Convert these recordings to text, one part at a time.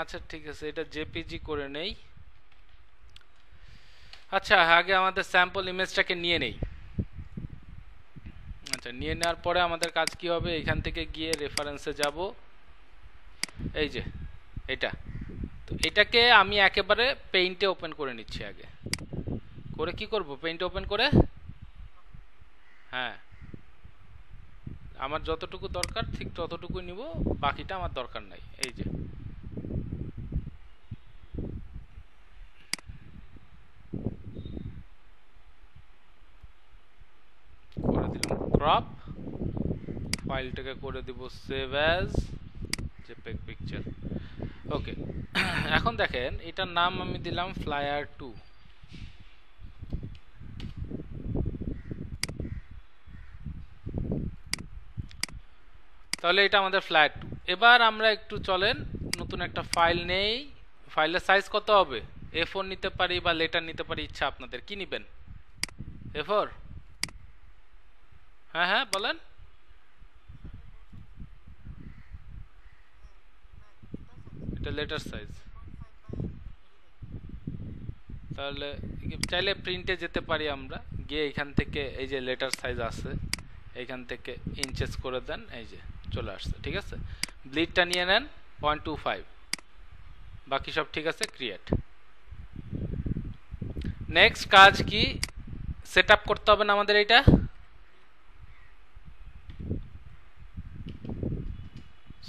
আচ্ছা ঠিক আছে, এটা জেপিজি করে নেই। আচ্ছা আগে আমাদের স্যাম্পল ইমেজটাকে নিয়ে নেই। আচ্ছা নিয়ে নেওয়ার পরে আমাদের কাজ কি হবে? এখান থেকে গিয়ে রেফারেন্সে যাব। এই যে, এটা। তো এটাকে আমি একেবারে পেইন্টে ওপেন করে নিচ্ছি আগে। করে কি করব? পেইন্টে ওপেন করে? হ্যাঁ। আমার যতটুকু দরকার, ঠিক ততটুকুই নিব, বাকিটা আমার দরকার নাই। এই যে করে দিলাম ক্রপ ফাইলটাকে করে দিব save as JPEG picture okay এখন দেখেন, এটার নাম আমি দিলাম ফ্লায়ার টু তাহলে এটা আমাদের ফ্ল্যাট টু এবার আমরা একটু চলেন, নতুন একটা ফাইল নেই। ফাইলের সাইজ কত হবে? এ ফোর নিতে পারি বা লেটার নিতে পারি, ইচ্ছা আপনাদের। কি নিবেন? এ ফোর হ্যাঁ হ্যাঁ বলেন। এটা লেটার সাইজ তাহলে চাইলে প্রিন্টে যেতে পারি আমরা। গিয়ে এখান থেকে এই যে লেটার সাইজ আছে, এখান থেকে ইঞ্চেস করে দেন, এই যে চলে আসছে, ঠিক আছে? ব্লিডটা নিয়ে নেন পয়েন্ট টু ফাইভ বাকি সব ঠিক আছে ক্রিয়েট নেক্সট কাজ কি? সেট করতে হবে না আমাদের এটা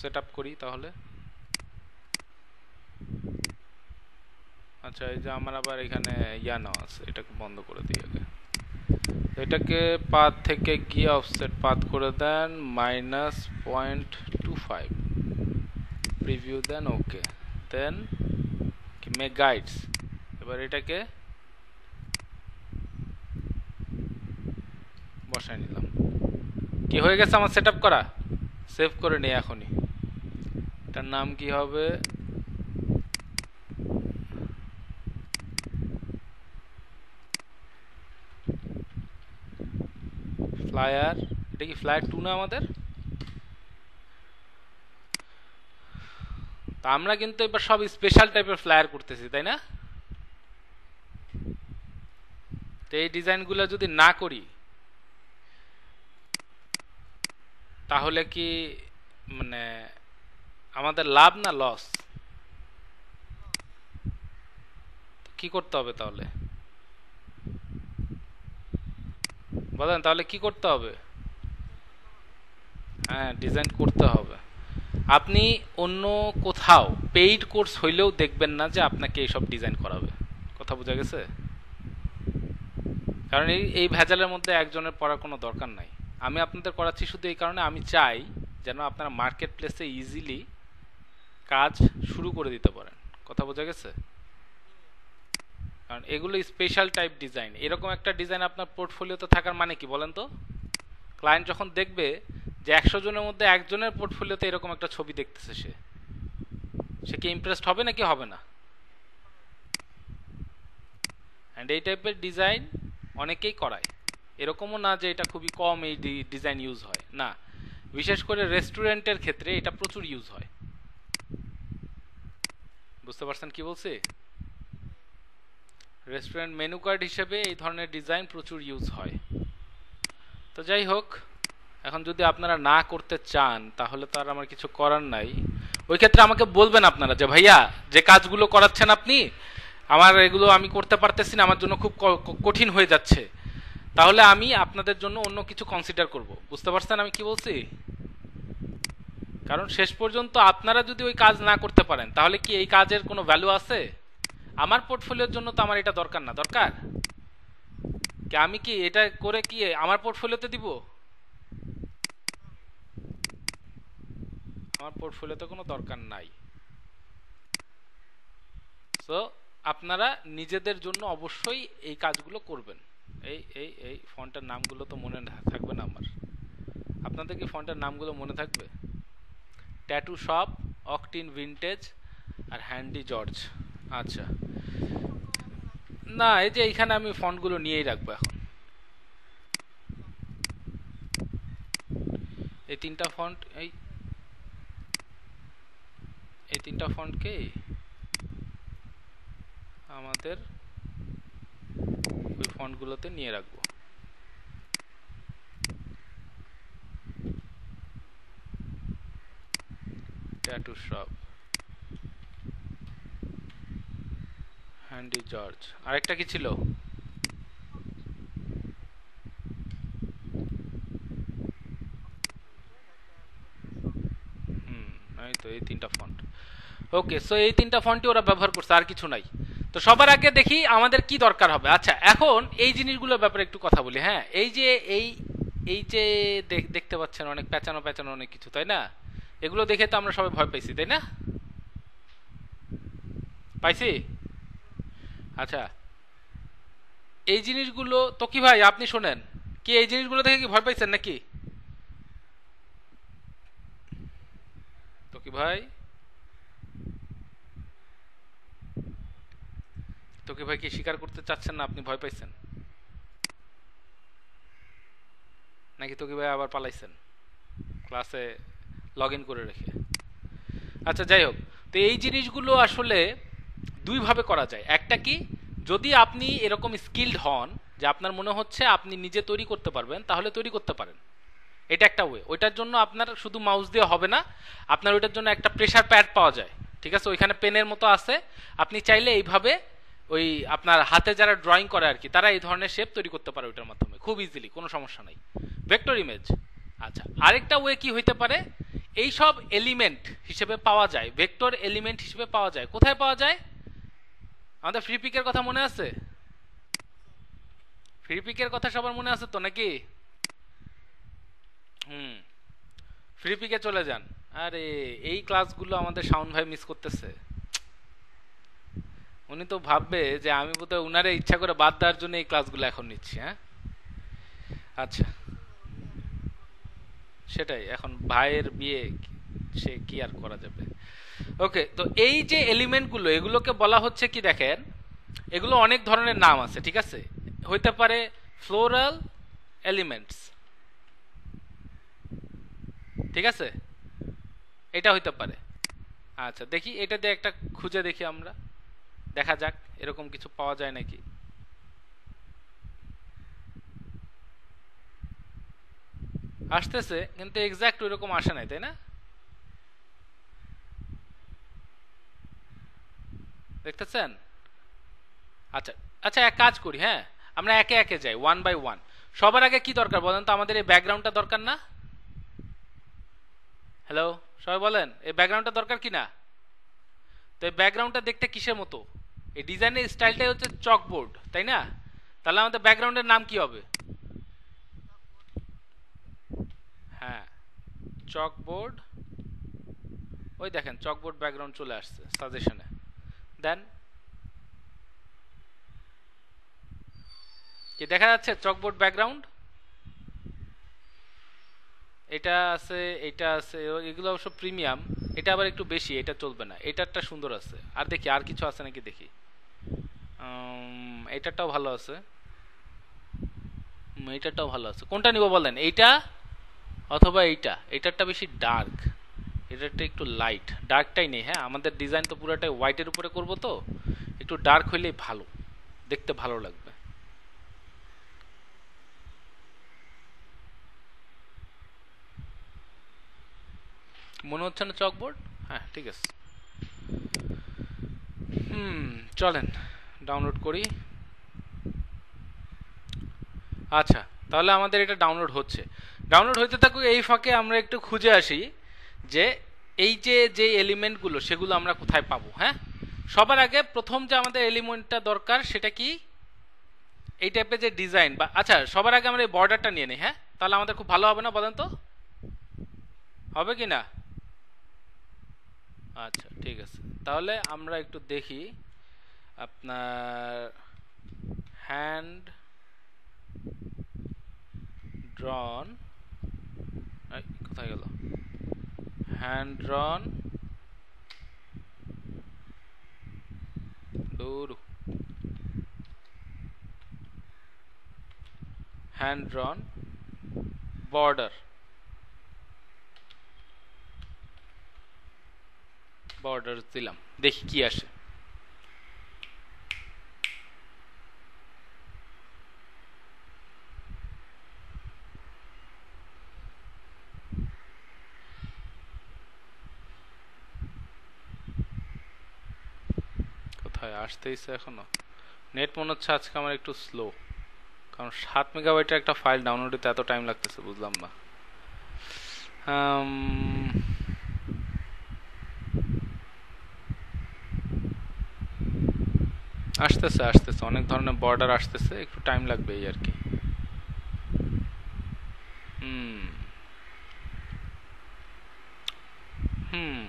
সেট করি তাহলে। আচ্ছা এই যে আমার আবার এখানে ইয়া নাও আছে, এটাকে বন্ধ করে দিই আগে। এটাকে পাথ থেকে গিয়ে অফসেট পাথ করে দেন minus point two five preview দেন ওকে দেন মে গাইডস এবার এটাকে বসাই নিলাম। কি হয়ে গেছে আমার সেট করা? সেভ করে নিই এখনই। এটার নাম কি হবে? ফ্লায়ার এটা কি ফ্লায়ার টু না আমাদের? তা আমরা কিন্তু এবার সব স্পেশাল টাইপের ফ্লায়ার করতেছি, তাই না? তো এই ডিজাইনগুলো যদি না করি, তাহলে কি মানে আমাদের লাভ না লস? কি করতে হবে তাহলে? বলেন, তাহলে কি করতে হবে? হ্যাঁ ডিজাইন করতে হবে। আপনি অন্য কোথাও পেইড কোর্স হইলেও দেখবেন না যে আপনাকে এইসব ডিজাইন করাবে। কথা বোঝা গেছে? কারণ এই এই ভেজালের মধ্যে একজনের পড়ার কোনো দরকার নাই। আমি আপনাদের করাচ্ছি শুধু এই কারণে আমি চাই যেন আপনারা মার্কেট প্লেসে ইজিলি কাজ শুরু করে দিতে পারেন। কথা বোঝা গেছে? কারণ এগুলো স্পেশাল টাইপ ডিজাইন এরকম একটা ডিজাইন আপনার পোর্টফোলিওতে থাকার মানে কি বলেন তো? ক্লায়েন্ট যখন দেখবে যে একশো জনের মধ্যে একজনের পোর্টফোলিওতে এরকম একটা ছবি দেখতেছে সে। সে কি ইমপ্রেসড হবে নাকি হবে না? অ্যান্ড এই টাইপের ডিজাইন অনেকেই করায়। এরকমও না যে এটা খুবই কম এই ডিজাইন ইউজ হয়। না। বিশেষ করে রেস্টুরেন্টের ক্ষেত্রে এটা প্রচুর ইউজ হয়। বুঝতে পারছেন কি বলছি? রেস্টুরেন্ট মেনু কার্ড হিসেবে এই ধরনের ডিজাইন প্রচুর ইউজ হয়। তো যাই হোক, এখন যদি আপনারা না করতে চান, তাহলে তো আর আমার কিছু করার নাই। ওই ক্ষেত্রে আমাকে বলবেন আপনারা যে, ভাইয়া, যে কাজগুলো করাচ্ছেন আপনি, আমার এগুলো আমি করতে পারতেছি না, আমার জন্য খুব কঠিন হয়ে যাচ্ছে। তাহলে আমি আপনাদের জন্য অন্য কিছু কনসিডার করব। বুঝতে পারছেন আমি কি বলছি? কারণ শেষ পর্যন্ত আপনারা যদি ওই কাজ না করতে পারেন, তাহলে কি এই কাজের কোনো ভ্যালু আছে? আমার পোর্টফোলিওর জন্য তো আমার এটা দরকার না। দরকার? কি আমি কি এটা করে কি আমার পোর্টফোলিওতে দিব? আমার পোর্টফোলিওতে কোনো দরকার নাই। সো আপনারা নিজেদের জন্য অবশ্যই এই কাজগুলো করবেন। এই এই এই ফন্টের নামগুলো তো মনে থাকবে না আমার। আপনাদের কি ফন্টের নামগুলো মনে থাকবে? ট্যাটু শপ অকটিন ভিনটেজ আর হ্যান্ডি জর্জ আচ্ছা। না, এই যে এইখানে আমি ফন্টগুলো নিয়েই রাখব এখন। এই তিনটা ফন্ট, এই এই তিনটা ফন্টকে আমাদের ওই ফন্টগুলোতে নিয়ে রাখব। ট্যাটু শপ হ্যান্ডি জর্জ আরেকটা কি ছিল? এই তো এই তিনটা ফন্ট ওকে সো এই তিনটা ফন্টই ওরা ব্যবহার করছে, আর কিছু নাই। তো সবার আগে দেখি আমাদের কি দরকার হবে। আচ্ছা এখন এই জিনিসগুলোর ব্যাপারে একটু কথা বলি হ্যাঁ? এই যে, এই এই যে দেখতে পাচ্ছেন অনেক, পেঁচানো পেঁচানো অনেক কিছু, তাই না? এগুলো দেখে তো আমরা সবাই ভয় পাইছি, তাই না? পাইছি? আচ্ছা। এই জিনিসগুলো তো কি ভাই, আপনি শোনেন। কি এই জিনিসগুলো দেখে কি ভয় পাইছেন নাকি? তো কি ভাই? তো কি ভাই কি স্বীকার করতে চাচ্ছেন না আপনি ভয় পাইছেন? নাকি তো কি ভাই আবার পালাইছেন? ক্লাসে লগ ইন করে রেখে। আচ্ছা যাই হোক। তো এই জিনিসগুলো আসলে দুইভাবে করা যায়। একটা কি, যদি আপনি এরকম স্কিল্ড হন, যে আপনার মনে হচ্ছে আপনি নিজে তৈরি করতে পারবেন, তাহলে তৈরি করতে পারেন। এটা একটা ওয়ে ওইটার জন্য আপনার শুধু মাউস দিয়ে হবে না, আপনার ওইটার জন্য একটা প্রেশার প্যাড পাওয়া যায়। ঠিক আছে? ওইখানে পেনের মতো আছে। আপনি চাইলে এইভাবে ওই আপনার হাতে যারা ড্রয়িং করে আর কি, তারা এই ধরনের শেপ তৈরি করতে পারে ওইটার মাধ্যমে। খুব ইজিলি কোনো সমস্যা নাই। ভেক্টর ইমেজ আচ্ছা আরেকটা ওয়ে কি হইতে পারে? এই সব এলিমেন্ট হিসেবে পাওয়া যায় ভেক্টর এলিমেন্ট হিসেবে পাওয়া যায়। কোথায় পাওয়া যায়? আমাদের ফ্রি পিকের কথা মনে আছে? ফ্রি পিকের কথা সবার মনে আছে তো নাকি? হুম ফ্রি পিকে চলে যান। আরে, এই ক্লাসগুলো আমাদের শাওন ভাই মিস করতেছে। উনি তো ভাববে যে আমি বোধহয় উনারে ইচ্ছা করে বাদ দেওয়ার জন্য এই ক্লাসগুলো এখন নিচ্ছি হ্যাঁ? আচ্ছা। সেটাই, এখন ভাইয়ের বিয়ে সে কি আর করা যাবে? ওকে তো এই যে এলিমেন্টগুলো, এগুলোকে বলা হচ্ছে কি দেখেন, এগুলো অনেক ধরনের নাম আছে, ঠিক আছে? হইতে পারে ফ্লোরাল এলিমেন্টস। ঠিক আছে? এটা হইতে পারে। আচ্ছা দেখি, এটা দিয়ে একটা খুঁজে দেখি আমরা। দেখা যাক, এরকম কিছু পাওয়া যায় নাকি? আসতেছে, কিন্তু এক্সাক্ট ওইরকম আসে নাই, তাই না? দেখতেছেন? আচ্ছা আচ্ছা এক কাজ করি হ্যাঁ? আমরা একে একে যাই ওয়ান বাই ওয়ান সবার আগে কি দরকার বলেন তো? আমাদের এই ব্যাকগ্রাউন্ডটা দরকার না? হ্যালো সবাই বলেন, এই ব্যাকগ্রাউন্ডটা দরকার কি না? তো এই ব্যাকগ্রাউন্ডটা দেখতে কিসের মতো? এই ডিজাইনের স্টাইলটাই হচ্ছে চকবোর্ড তাই না? তাহলে আমাদের ব্যাকগ্রাউন্ডের নাম কি হবে হ্যাঁ চকবোর্ড, ওই দেখেন, চকবোর্ড ব্যাকগ্রাউন্ড চলে আসছে সাজেশনে দেন কি দেখা যাচ্ছে? চকবোর্ড ব্যাকগ্রাউন্ড এটা আছে এটা আছে, এগুলো অবশ্য প্রিমিয়াম এটা আবার একটু বেশি, এটা চলবে না, এটারটা সুন্দর আছে। আর দেখি, আর কিছু আছে নাকি দেখি। এটারটাও ভালো আছে। এটারটাও ভালো আছে। কোনটা নিব বলেন? এইটা? অথবা এইটা। এটারটা বেশি ডার্ক এটারটা একটু লাইট ডার্কটাই নেই হ্যাঁ? আমাদের ডিজাইন তো পুরোটাই হোয়াইটের উপরে করব তো। একটু ডার্ক হইলেই ভালো। দেখতে ভালো লাগবে। মনে হচ্ছে না চকবোর্ড হ্যাঁ ঠিক আছে। হুম, চলেন। ডাউনলোড করি। আচ্ছা তাহলে আমাদের এটা ডাউনলোড হচ্ছে। ডাউনলোড হইতে থাকুক, এই ফাঁকে আমরা একটু খুঁজে আসি যে এই যে যে এলিমেন্টগুলো সেগুলো আমরা কোথায় পাবো হ্যাঁ? সবার আগে প্রথম যে আমাদের এলিমেন্টটা দরকার, সেটা কি? এই টাইপের যে ডিজাইন বা আচ্ছা সবার আগে আমরা এই বর্ডারটা নিয়ে নিই হ্যাঁ? তাহলে আমাদের খুব ভালো হবে না, বলেন তো? হবে কি না? আচ্ছা ঠিক আছে। তাহলে আমরা একটু দেখি আপনার হ্যান্ড ড্রন কোথায় গেল? হ্যান্ড ড্রন দূর। হ্যান্ড ড্রন বর্ডার বর্ডার দিলাম দেখি কি আসে। কোথায় আসতেইছে এখনও। নেট মনে হচ্ছে আজকে আমার একটু স্লো কারণ সাত মেগাবাইটের একটা ফাইল ডাউনলোড দিতে এত টাইম লাগতেছে, বুঝলাম না। আসতেছে আসতেছে। অনেক ধরনের বর্ডার আসতেছে, একটু টাইম লাগবে এই আর কি। হুম। হুম।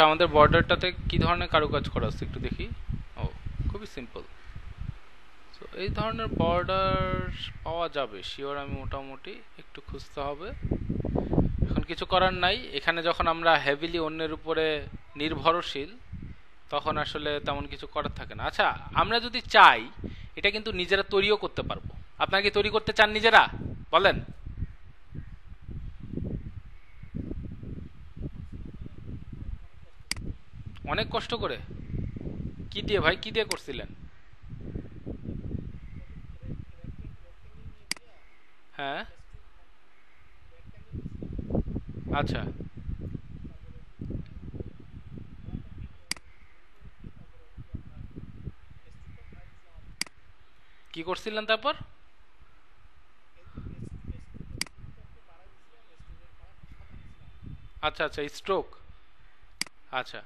আচ্ছা আমাদের বর্ডারটাতে কি ধরনের কারুকাজ করা আছে একটু দেখি? ও, খুবই সিম্পল তো এই ধরনের বর্ডার পাওয়া যাবে শিওর আমি মোটামুটি একটু খুঁজতে হবে। এখন কিছু করার নাই। এখানে যখন আমরা হেভিলি অন্যের উপরে নির্ভরশীল, তখন আসলে তেমন কিছু করার থাকে না। আচ্ছা আমরা যদি চাই, এটা কিন্তু নিজেরা তৈরিও করতে পারব। আপনারা কি তৈরি করতে চান নিজেরা? বলেন। অনেক কষ্ট করে। কি দিয়ে ভাই, কি দিয়ে করছিলেন? হ্যাঁ? আচ্ছা। কি করছিলেন তারপর? আচ্ছা আচ্ছা স্ট্রোক আচ্ছা।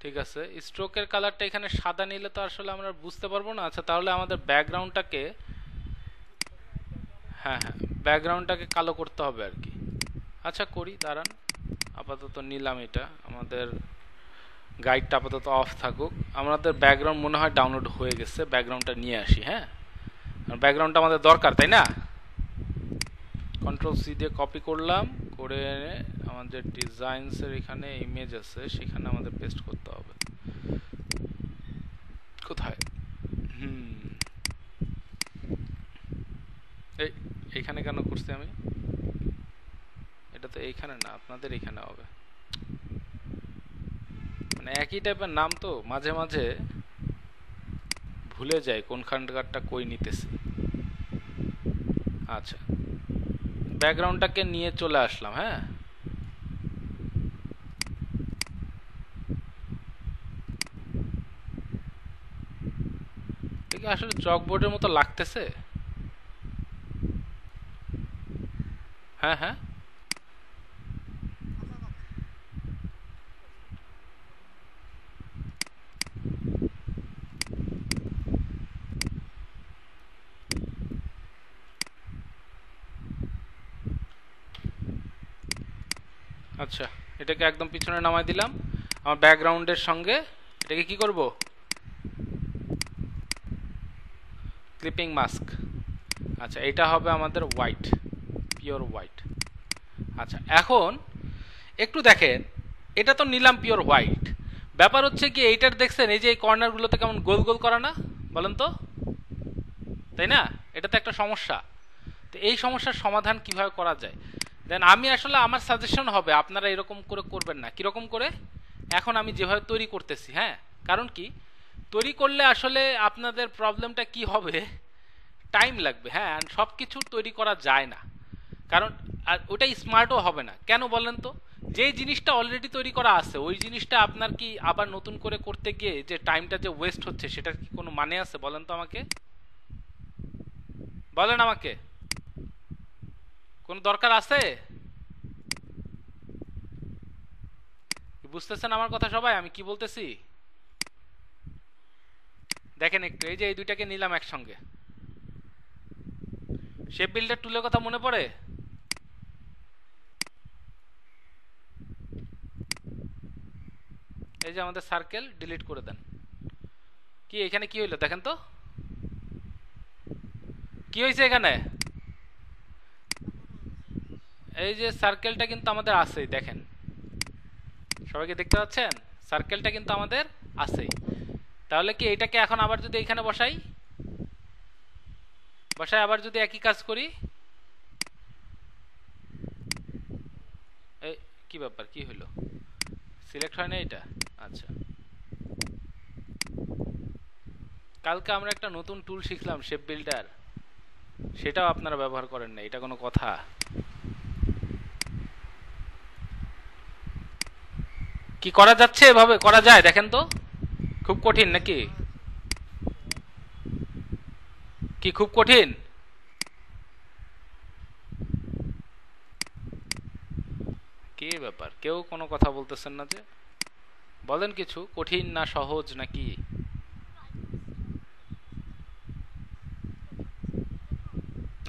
ঠিক আছে? স্ট্রোকের কালারটা এখানে সাদা নিলে তো আসলে আমরা বুঝতে পারব না। আচ্ছা তাহলে আমাদের ব্যাকগ্রাউন্ডটাকে হ্যাঁ হ্যাঁ ব্যাকগ্রাউন্ডটাকে কালো করতে হবে আর কি। আচ্ছা করি, দাঁড়ান। আপাতত নিলাম এটা। আমাদের গাইডটা আপাতত অফ থাকুক। আমাদের ব্যাকগ্রাউন্ড মনে হয় ডাউনলোড হয়ে গেছে। ব্যাকগ্রাউন্ডটা নিয়ে আসি হ্যাঁ? ব্যাকগ্রাউন্ডটা আমাদের দরকার, তাই না? কন্ট্রোল সি দিয়ে কপি করলাম, করে আমাদের ডিজাইনসের এখানে ইমেজ আছে, সেখানে আমাদের পেস্ট করতে হবে। কোথায়? হুম। এই এইখানে কেন করছি আমি? এটা তো এইখানে না, আপনাদের এখানে হবে। মানে একই টাইপের নাম তো মাঝে মাঝে ভুলে যায় কোনখানকারটা কই নিতেছি। আচ্ছা। ব্যাকগ্রাউন্ডটাকে নিয়ে চলে আসলাম হ্যাঁ? দেখি আসলে চকবোর্ডের মতো লাগতেছে? হ্যাঁ হ্যাঁ। আচ্ছা এটাকে একদম পিছনে নামাই দিলাম। আমার ব্যাকগ্রাউন্ডের সঙ্গে এটাকে কি করব? ক্লিপিং মাস্ক আচ্ছা এটা হবে আমাদের হোয়াইট পিওর হোয়াইট আচ্ছা এখন একটু দেখেন, এটা তো নিলাম পিওর হোয়াইট ব্যাপার হচ্ছে কি, এইটার দেখছেন, এই যে এই কর্নারগুলোতে কেমন গোল গোল করা না? বলেন তো। তাই না? এটা তো একটা সমস্যা। তো এই সমস্যার সমাধান কীভাবে করা যায়? দেন আমি আসলে, আমার সাজেশন হবে, আপনারা এরকম করে করবেন না। কীরকম করে? এখন আমি যেভাবে তৈরি করতেছি হ্যাঁ? কারণ কি? তৈরি করলে আসলে আপনাদের প্রবলেমটা কি হবে? টাইম লাগবে হ্যাঁ সব কিছু তৈরি করা যায় না। কারণ, আর ওটা স্মার্টও হবে না। কেন বলেন তো? যে জিনিসটা অলরেডি তৈরি করা আছে, ওই জিনিসটা আপনার কি আবার নতুন করে করতে গিয়ে যে টাইমটা যে ওয়েস্ট হচ্ছে, সেটার কি কোনো মানে আছে? বলেন তো আমাকে। বলেন আমাকে। কোনো দরকার আছে? বুঝতেছেন আমার কথা সবাই? আমি কি বলতেছি? দেখেন একটু, এই যে এই দুইটাকে নিলাম একসঙ্গে। শেপ বিল্ডার টুলের কথা মনে পড়ে? এই যে আমাদের সার্কেল ডিলিট করে দেন। কি, এখানে কি হইল দেখেন তো? কি হয়েছে এখানে? এই যে সার্কেলটা কিন্তু আমাদের আছেই, দেখেন। সবাইকে দেখতে পাচ্ছেন? সার্কেলটা কিন্তু আমাদের আছেই। তাহলে কি এটাকে এখন আবার যদি এখানে বসাই? বাসায় আবার যদি একই কাজ করি? কি ব্যাপার? কি হলো? সিলেক্ট হয় না এটা? আচ্ছা। কালকে আমরা একটা নতুন টুল শিখলাম শেপ বিল্ডার সেটাও আপনারা ব্যবহার করেন না, এটা কোনো কথা। কি করা যাচ্ছে এভাবে? করা যায়, দেখেন তো। খুব কঠিন নাকি? কি খুব কঠিন? কি ব্যাপার? কেউ কোনো কথা বলতেছেন না যে? বলেন কিছু, কঠিন না সহজ নাকি?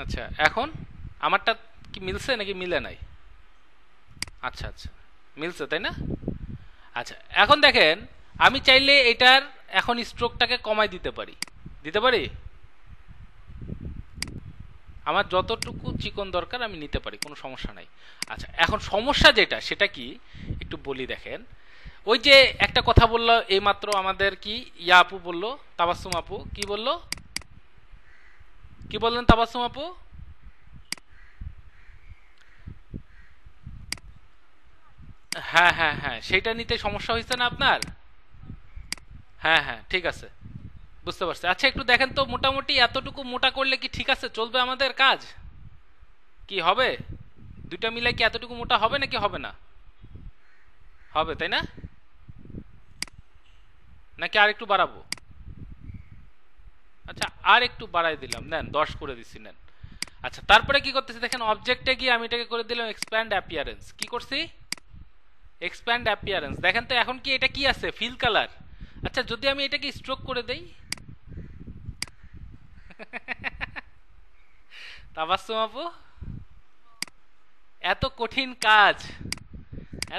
আচ্ছা এখন? আমারটা কি মিলছে নাকি মিলে নাই? আচ্ছা আচ্ছা মিলছে, তাই না? আচ্ছা এখন দেখেন আমি চাইলে এটার এখন স্ট্রোকটাকে কমাই দিতে পারি। দিতে পারি? আমার যতটুকু চিকন দরকার আমি নিতে পারি, কোনো সমস্যা নাই। আচ্ছা এখন সমস্যা যেটা, সেটা কি? একটু বলি দেখেন। ওই যে একটা কথা বলল, এইমাত্র আমাদের কি? ইয়া আপু বলল তাবাসুম আপু। কি বলল? কি বললেন তাবাসুম আপু? হ্যাঁ হ্যাঁ হ্যাঁ সেটা নিতে সমস্যা হয়েছে না আপনার? হ্যাঁ হ্যাঁ ঠিক আছে। বুঝতে পারছি। আচ্ছা একটু দেখেন তো, মোটামুটি এতটুকু মোটা করলে কি ঠিক আছে? চলবে আমাদের কাজ? কি হবে? দুইটা মিলে কি এতটুকু মোটা হবে নাকি হবে না? হবে, তাই না? নাকি আর একটু বাড়াবো? আচ্ছা আর একটু বাড়াই দিলাম। নেন, দশ করে দিছি, নেন। আচ্ছা তারপরে কি করতেছি? দেখেন অবজেক্টে গিয়ে আমি এটাকে করে দিলাম এক্সপ্যান্ড অ্যাপিয়ারেন্স কি করছি? এক্সপ্যান্ড অ্যাপিয়ারেন্স দেখেন তো, এখন কি, এটা কি আছে? ফিল কালার আচ্ছা যদি আমি এটাকে স্ট্রোক করে দেই? তাবাসুম আপু? এত কঠিন কাজ,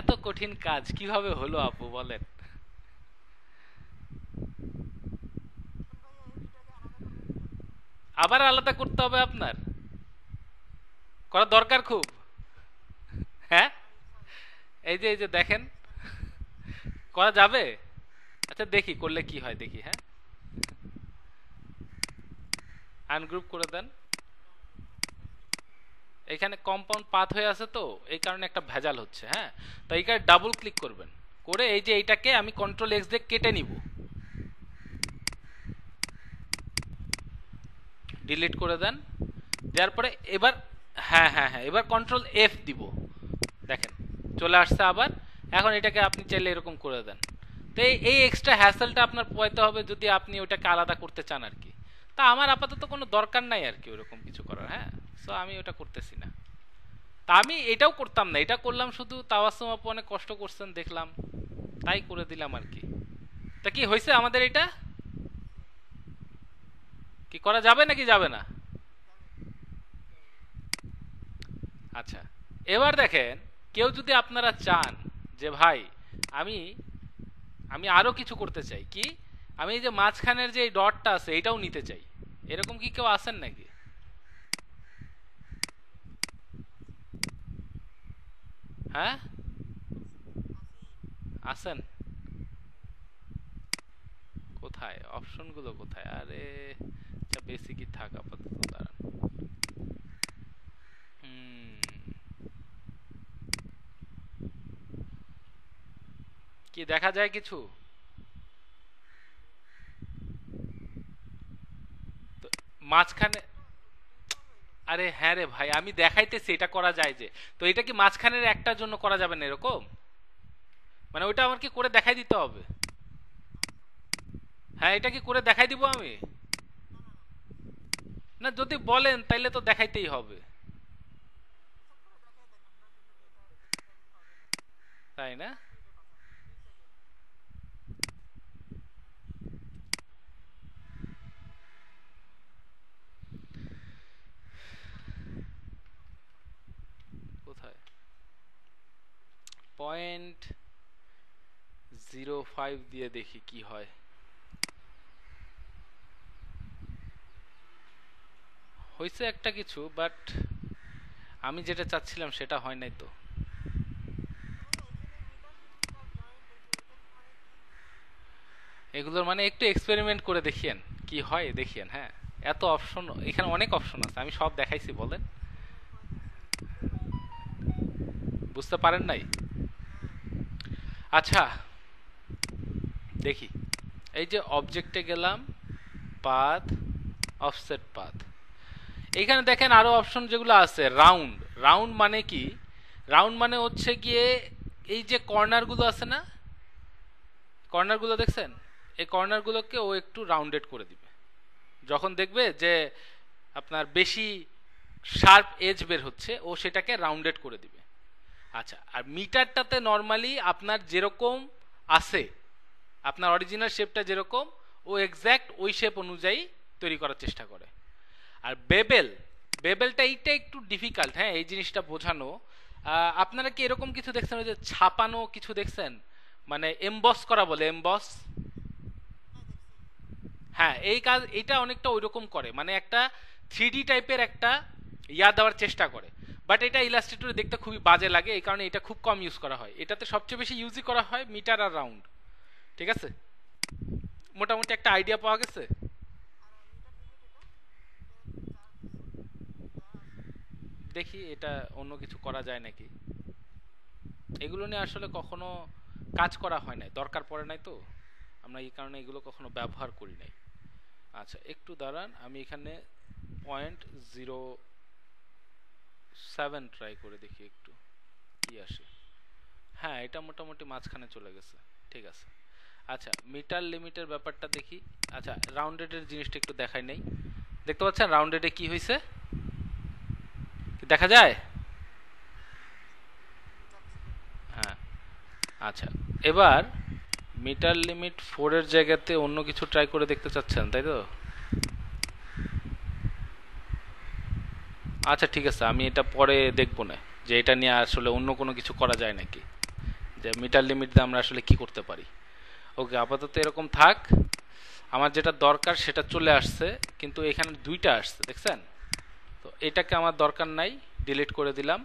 এত কঠিন কাজ, কীভাবে হলো আপু, বলেন? আবার আলাদা করতে হবে আপনার? করা দরকার খুব? হ্যাঁ? এই যে এই যে দেখেন, করা যাবে? আচ্ছা দেখি, করলে কি হয়, দেখি হ্যাঁ? আনগ্রুপ করে দেন। এখানে কম্পাউন্ড পাথ হয়ে আছে তো, এই কারণে একটা ভেজাল হচ্ছে হ্যাঁ? তো এইখানে ডাবল ক্লিক করবেন। করে এই যে এইটাকে আমি কন্ট্রোল এক্স দিয়ে কেটে নিব। ডিলিট করে দেন। দেওয়ার পরে এবার হ্যাঁ হ্যাঁ হ্যাঁ এবার কন্ট্রোল এফ দিব। দেখেন, চলে আসছে আবার। এখন এটাকে আপনি চাইলে এরকম করে দেন। তো এই এক্সট্রা হ্যাসেলটা আপনার পয়তে হবে যদি আপনি ওটাকে আলাদা করতে চান আর কি। তা আমার আপাতত কোনো দরকার নাই আর কি ওরকম কিছু করার হ্যাঁ? সো আমি ওটা করতেছি না। তা আমি এটাও করতাম না, এটা করলাম শুধু তাওয়াসুম আপু অনেক কষ্ট করছেন, দেখলাম। তাই করে দিলাম আর কি। তা কি হয়েছে আমাদের এটা? কি করা যাবে নাকি যাবে না? আচ্ছা এবার দেখেন, কেউ যদি আপনারা চান যে, ভাই, আমি আমি আরও কিছু করতে চাই, কি? আমি এই যে মাঝখানের যে ডটটা আছে, এটাও নিতে চাই। এরকম কি কেউ আসেন নাকি? হ্যাঁ? আসেন কোথায়? অপশনগুলো কোথায়? আরে বেসিকই থাক, আপাতত দাঁড়ান। কি দেখা যায় কিছু? মাঝখানে, আরে হ্যাঁ রে ভাই, আমি দেখাইতেছি, এটা করা যায় যে। তো এটা কি মাঝখানের একটার জন্য করা যাবে না এরকম? মানে ওইটা আমার কি করে দেখাই দিতে হবে? হ্যাঁ এটা কি করে দেখাই দিব আমি? না, যদি বলেন, তাইলে তো দেখাইতেই হবে। তাই না কোথায় পয়েন্ট জিরো ফাইভ দিয়ে দেখি কি হয়। হয়েছে একটা কিছু বাট আমি যেটা চাচ্ছিলাম সেটা হয় নাই তো। এগুলোর মানে একটু এক্সপেরিমেন্ট করে দেখিয়েন, কি হয় দেখিয়েন হ্যাঁ। এত অপশন এখানে অনেক অপশন আছে, আমি সব দেখাইছি, বলেন। বুঝতে পারেন নাই? আচ্ছা দেখি। এই যে অবজেক্টে গেলাম, পাথ অফসেট পাথ। এখানে দেখেন আরও অপশন যেগুলো আছে রাউন্ড রাউন্ড মানে কি? রাউন্ড মানে হচ্ছে গিয়ে এই যে কর্নারগুলো আছে না? কর্নারগুলো দেখছেন? এই কর্নারগুলোকে ও একটু রাউন্ডেড করে দিবে। যখন দেখবে যে আপনার বেশি শার্প এজ বের হচ্ছে, ও সেটাকে রাউন্ডেড করে দিবে। আচ্ছা আর মিটারটাতে নর্মালি আপনার যেরকম আছে, আপনার অরিজিনাল শেপটা যেরকম, ও এক্স্যাক্ট ওই শেপ অনুযায়ী তৈরি করার চেষ্টা করে। আর বেবেল বেবেলটা এইটা একটু ডিফিকাল্ট হ্যাঁ এই জিনিসটা বোঝানো। আপনারা কি এরকম কিছু দেখছেন, ওই যে ছাপানো কিছু দেখছেন? মানে এমবস করা বলে এমবস হ্যাঁ এই কাজ এটা অনেকটা ওইরকম করে। মানে একটা থ্রি টাইপের একটা ইয়া দেওয়ার চেষ্টা করে। বাট এটা ইলাস্ট্রেটরে দেখতে খুবই বাজে লাগে, এই কারণে এটা খুব কম ইউজ করা হয়। এটাতে সবচেয়ে বেশি ইউজই করা হয় মিটার আর রাউন্ড ঠিক আছে? মোটামুটি একটা আইডিয়া পাওয়া গেছে? দেখি এটা অন্য কিছু করা যায় নাকি। এগুলো নিয়ে আসলে কখনো কাজ করা হয় নাই, দরকার পড়ে নাই তো। আমরা এই কারণে এগুলো কখনো ব্যবহার করি নাই। আচ্ছা একটু দাঁড়ান, আমি এখানে পয়েন্ট জিরো সেভেন ট্রাই করে দেখি একটু, কি আসে। হ্যাঁ এটা মোটামুটি মাঝখানে চলে গেছে, ঠিক আছে। আচ্ছা মিটার লিমিটের ব্যাপারটা দেখি। আচ্ছা রাউন্ডেডের জিনিসটা একটু দেখাই নেই। দেখতে পাচ্ছেন রাউন্ডেডে কি হয়েছে দেখা যায়? হ্যাঁ আচ্ছা এবার মিটার লিমিট ফোরের জায়গাতে অন্য কিছু ট্রাই করে দেখতে চাচ্ছেন, তাই তো? আচ্ছা ঠিক আছে, আমি এটা পরে দেখব না, যে এটা নিয়ে আসলে অন্য কোনো কিছু করা যায় নাকি, যে মিটার লিমিট দিয়ে আমরা আসলে কি করতে পারি। ওকে আপাতত এরকম থাক, আমার যেটা দরকার সেটা চলে আসছে, কিন্তু এখানে দুইটা আসছে, দেখছেন? তো এটাকে আমার দরকার নাই ডিলিট করে দিলাম।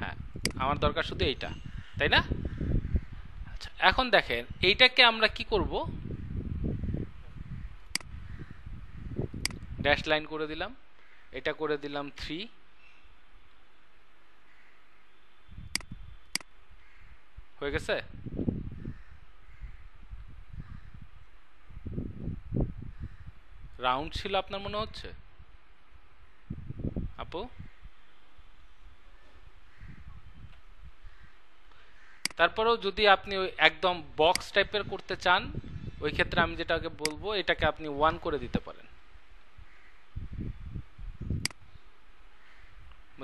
হ্যাঁ আমার দরকার শুধু এইটা, তাই না? আচ্ছা এখন দেখেন, এইটাকে আমরা কি করব? ড্যাশ লাইন করে দিলাম। এটা করে দিলাম থ্রি হয়ে গেছে? রাউন্ড ছিল আপনার মনে হচ্ছে? আপু? তারপরেও যদি আপনি একদম বক্স টাইপের করতে চান, ওই ক্ষেত্রে আমি যেটাকে বলব, এটাকে আপনি ওয়ান করে দিতে পারেন।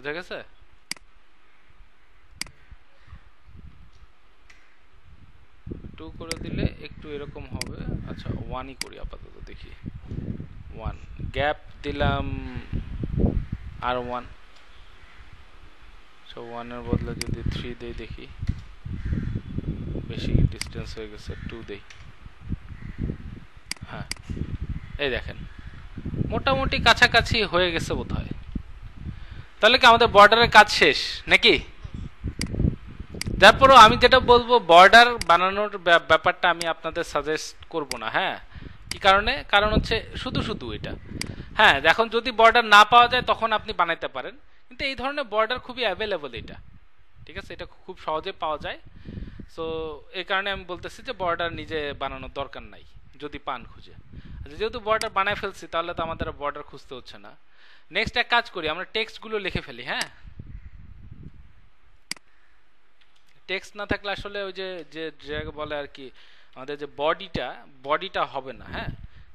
বুঝা গেছে? টু করে দিলে একটু এরকম হবে। আচ্ছা ওয়ানই করি আপাতত, দেখি। ওয়ান গ্যাপ দিলাম আর ওয়ান সো ওয়ানের বদলে যদি থ্রি দেই, দেখি। বেশি ডিস্টেন্স হয়ে গেছে টু দেই। হ্যাঁ। এই দেখেন। মোটামুটি কাছাকাছি হয়ে গেছে বোধ হয় তাহলে কি আমাদের বর্ডারের কাজ শেষ নাকি? তারপরও আমি যেটা বলব বর্ডার বানানোর ব্যাপারটা আমি আপনাদের সাজেস্ট করব না হ্যাঁ? কি কারণে? কারণ হচ্ছে শুধু শুধু এটা। হ্যাঁ এখন যদি বর্ডার না পাওয়া যায় তখন আপনি বানাইতে পারেন। কিন্তু এই ধরনের বর্ডার খুবই অ্যাভেলেবল এটা। ঠিক আছে? এটা খুব সহজে পাওয়া যায়। সো এই কারণে আমি বলতেছি যে বর্ডার নিজে বানানোর দরকার নাই, যদি পান খুঁজে। যেহেতু বর্ডার বানায় ফেলছি, তাহলে তো আমাদের বর্ডার খুঁজতে হচ্ছে না। নেক্সট এক কাজ করি, আমরা টেক্সটগুলো লিখে ফেলি হ্যাঁ? টেক্সট না থাকলে আসলে ওই যে যে জায়গা বলে আর কি, আমাদের যে বডিটা বডিটা হবে না হ্যাঁ?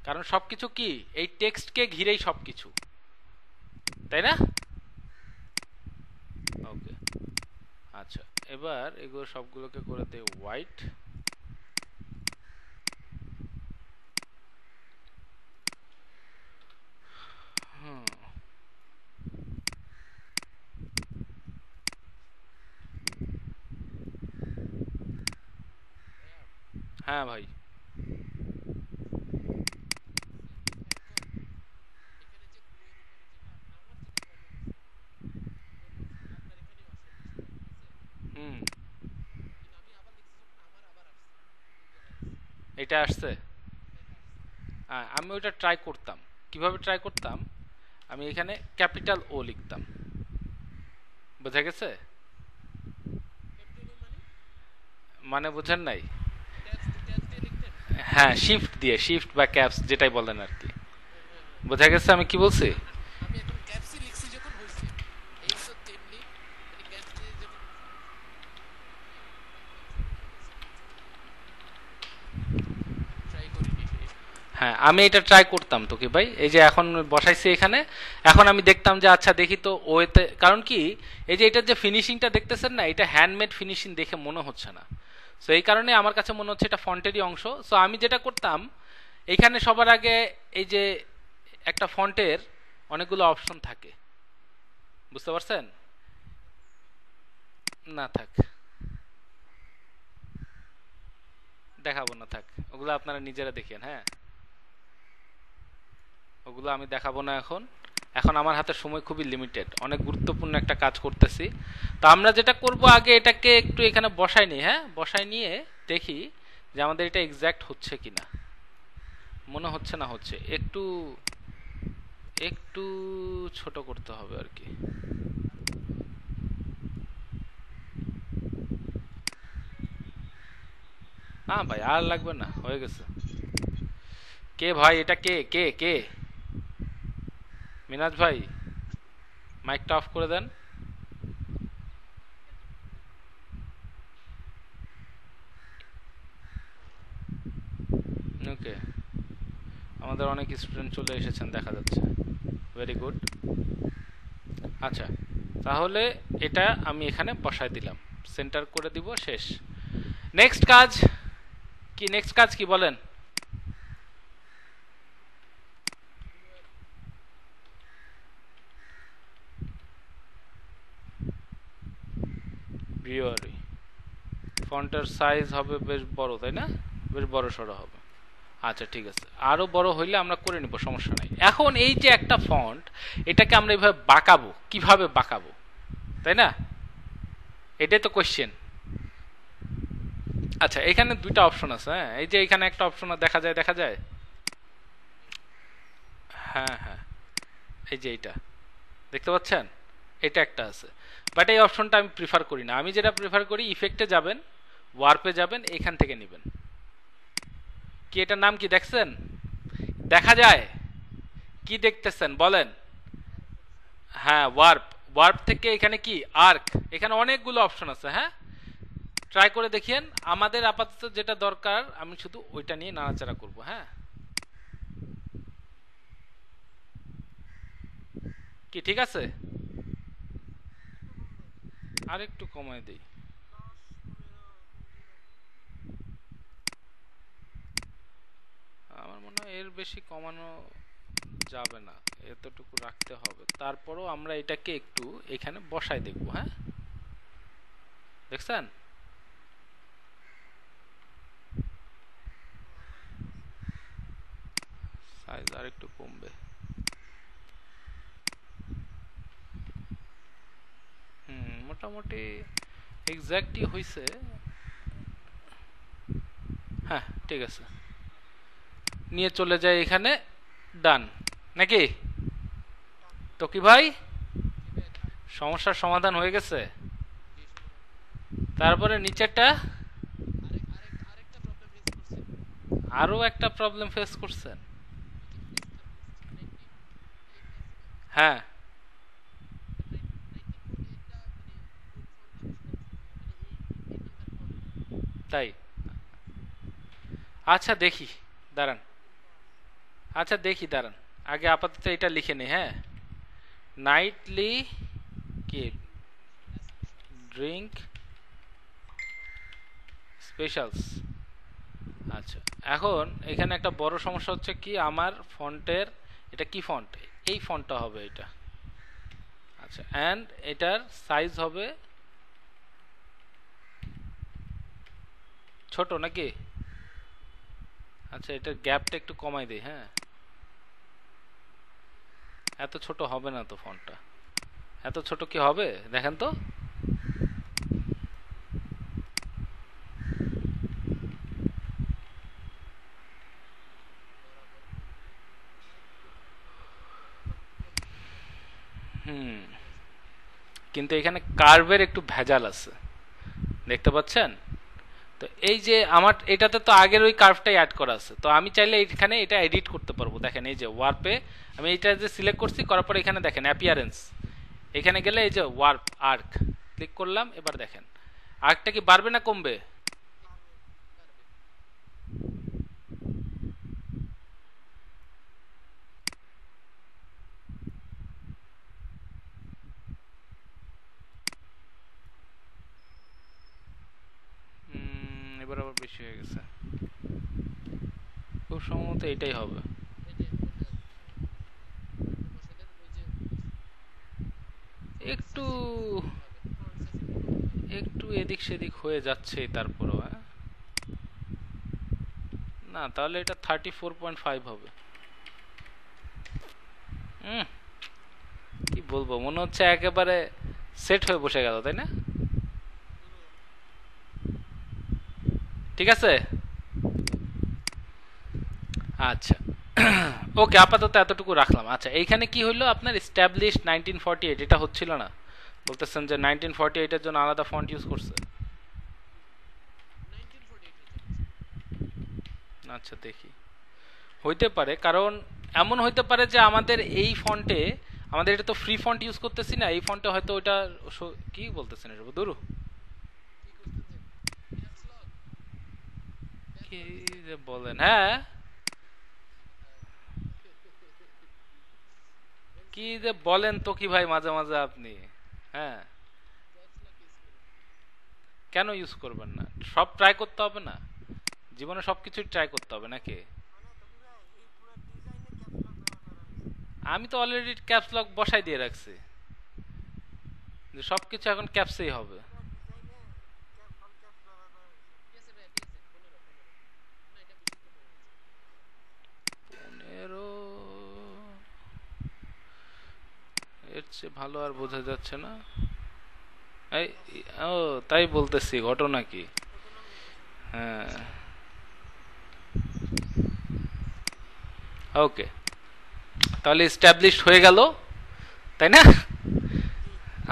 কারণ সব কিছু কি? এই টেক্সটকে ঘিরেই সব কিছু তাই না? ওকে আচ্ছা এবার এগুলো সবগুলোকে করে দে হোয়াইট হুম হ্যাঁ ভাই। হুম। এটা আসছে। আমি ওইটা ট্রাই করতাম। কীভাবে ট্রাই করতাম? আমি এখানে ক্যাপিটাল ও লিখতাম। বোঝা গেছে? মানে বোঝেন নাই? হ্যাঁ শিফট দিয়ে শিফট বা ক্যাপস যেটাই বলেন আর কি। বোঝা গেছে আমি কি বলছি? হ্যাঁ আমি এটা ট্রাই করতাম তো কি ভাই? এই যে এখন বসাইছি এখানে। এখন আমি দেখতাম যে আচ্ছা দেখি তো ওয়েতে কারণ কি এই যে এটার যে ফিনিশিংটা দেখতেছেন না এটা হ্যান্ডমেড ফিনিশিং দেখে মনে হচ্ছে না। সো এই কারণে আমার কাছে মনে হচ্ছে এটা ফন্টেরই অংশ। সো আমি যেটা করতাম, এখানে সবার আগে এই যে একটা ফন্টের অনেকগুলো অপশন থাকে। বুঝতে পারছেন? না থাক। দেখাবো না থাক। ওগুলো আপনারা নিজেরা দেখেন হ্যাঁ? ওগুলো আমি দেখাবো না এখন। এখন আমার হাতে সময় খুবই লিমিটেড অনেক গুরুত্বপূর্ণ একটা কাজ করতেছি। তো আমরা যেটা করব আগে এটাকে একটু এখানে বসাই নিই হ্যাঁ? বসাই নিয়ে দেখি যে আমাদের এটা এক্স্যাক্ট হচ্ছে কিনা। মনে হচ্ছে না হচ্ছে। একটু একটু ছোট করতে হবে আর কি। না ভাই, আর লাগবে না, হয়ে গেছে। কে ভাই, এটা কে? কে কে? মিনাজ ভাই মাইকটা অফ করে দেন। ওকে আমাদের অনেক স্টুডেন্ট চলে এসেছেন, দেখা যাচ্ছে। ভেরি গুড আচ্ছা তাহলে এটা আমি এখানে বসায় দিলাম। সেন্টার করে দিব, শেষ। নেক্সট কাজ, কি নেক্সট কাজ কি বলেন? ভিওয়ারি ফন্টের সাইজ হবে বেশ বড়, তাই না? বেশ বড় সড়ো হবে। আচ্ছা ঠিক আছে। আরও বড় হইলে আমরা করে নিব, সমস্যা নাই। এখন এই যে একটা ফন্ট এটাকে আমরা এইভাবে বাঁকাবো। কীভাবে বাঁকাবো? তাই না? এটাই তো কোয়েশ্চেন আচ্ছা এখানে দুইটা অপশন আছে হ্যাঁ? এই যে এখানে একটা অপশন দেখা যায় দেখা যায়? হ্যাঁ হ্যাঁ। এই যে এইটা। দেখতে পাচ্ছেন? এটা একটা আছে। বাট এই অপশনটা আমি প্রিফার করি না। আমি যেটা প্রিফার করি ইফেক্টে যাবেন ওয়ার্পে যাবেন, এখান থেকে নেবেন। কি এটার নাম কি দেখছেন? দেখা যায়। কি দেখতেছেন? বলেন। হ্যাঁ ওয়ার্প ওয়ার্প থেকে এখানে কি? আর্ক এখানে অনেকগুলো অপশন আছে হ্যাঁ? ট্রাই করে দেখিয়েন আমাদের আপাতত যেটা দরকার, আমি শুধু ওইটা নিয়ে নাড়াচাড়া করব হ্যাঁ? কি, ঠিক আছে? আর একটু কমায় দেই। আমার মনে হয় এর বেশি কমানো যাবে না, এতটুকু রাখতে হবে। তারপরও আমরা এটাকে একটু এখানে বসায় দেখব হ্যাঁ? দেখছেন? সাইজ আর একটু কমবে হুম মোটামুটি এক্স্যাক্টই হয়েছে হ্যাঁ ঠিক আছে। নিয়ে চলে যায় এখানে, ডান। নাকি? তো কি ভাই? সমস্যার সমাধান হয়ে গেছে। তারপরে নিচেরটা? আরও একটা প্রবলেম ফেস করছেন। হ্যাঁ। তাই? আচ্ছা দেখি। দাঁড়ান। আচ্ছা দেখি, দাঁড়ান। আগে আপাতত এটা লিখে নি হ্যাঁ? নাইটলি কি? ড্রিঙ্ক স্পেশালস আচ্ছা এখন এখানে একটা বড় সমস্যা হচ্ছে কি, আমার ফন্টের, এটা কি ফন্ট? এই ফন্টটা হবে এটা। আচ্ছা অ্যান্ড এটার সাইজ হবে ছোট নাকি? আচ্ছা এটার গ্যাপটা একটু কমাই দিই হ্যাঁ? এত ছোট হবে না তো ফোনটা। এত ছোট কি হবে? দেখেন তো। হুম। কিন্তু এখানে কার্ভের একটু ভেজাল আছে। দেখতে পাচ্ছেন? তো এই যে আমার, এটাতে তো আগের ওই কার্ভটাই অ্যাড করা আছে। তো আমি চাইলে এখানে এটা এডিট করতে পারব। দেখেন এই যে ওয়ার্পে আমি এটা যে সিলেক্ট করছি, করার পরে এখানে দেখেন অ্যাপিয়ারেন্স এখানে গেলে এই যে ওয়ার্প আর্ক ক্লিক করলাম, এবার দেখেন। আর্কটা কি বাড়বে না কমবে উম, এবার আবার বেশি হয়ে গেছে। খুব সম্ভবত এটাই হবে। একটু একটু এদিক সেদিক হয়ে যাচ্ছে তারপরেও হ্যাঁ? না, তাহলে এটা থার্টি ফোর পয়েন্ট ফাইভ হবে কি বলব, মনে হচ্ছে একেবারে সেট হয়ে বসে গেল, তাই না? ঠিক আছে? আচ্ছা। ওকে আপাতত এতটুকু রাখলাম। আচ্ছা এইখানে কি হইল? আপনার এস্টাবলিশ নাইনটিন ফর্টি এইট এটা হচ্ছিল না। বলতেছেন যে নাইনটিন ফর্টি এইটের জন্য আলাদা ফন্ট ইউজ করছে। 1948 এর জন্য আচ্ছা দেখি। হইতে পারে, কারণ এমন হইতে পারে যে আমাদের এই ফন্টে আমাদের এটা তো ফ্রি ফন্ট ইউজ করতেছি না, এই ফন্টে হয়তো ওইটা কি বলতেছেন এটা দুরু। কি যে বলেন হ্যাঁ? কি যে বলেন তো কি ভাই মাঝে মাঝে আপনি হ্যাঁ? কেন ইউজ করবেন না? সব ট্রাই করতে হবে না? জীবনে সবকিছুই ট্রাই করতে হবে নাকি? আমি তো অলরেডি ক্যাপস লক বসাই দিয়ে রাখছি। যে সবকিছু এখন ক্যাপসেই হবে ঠিক আছে ভাই ঠিক আছে 15 15 না এটা বেশি তো হয়ে গেছে পনেরো এর চেয়ে ভালো আর বোঝা যাচ্ছে না। ও, তাই বলতেছি, ঘটনা কি? হ্যাঁ। ওকে। তাহলে এস্টাবলিশড হয়ে গেল, তাই না?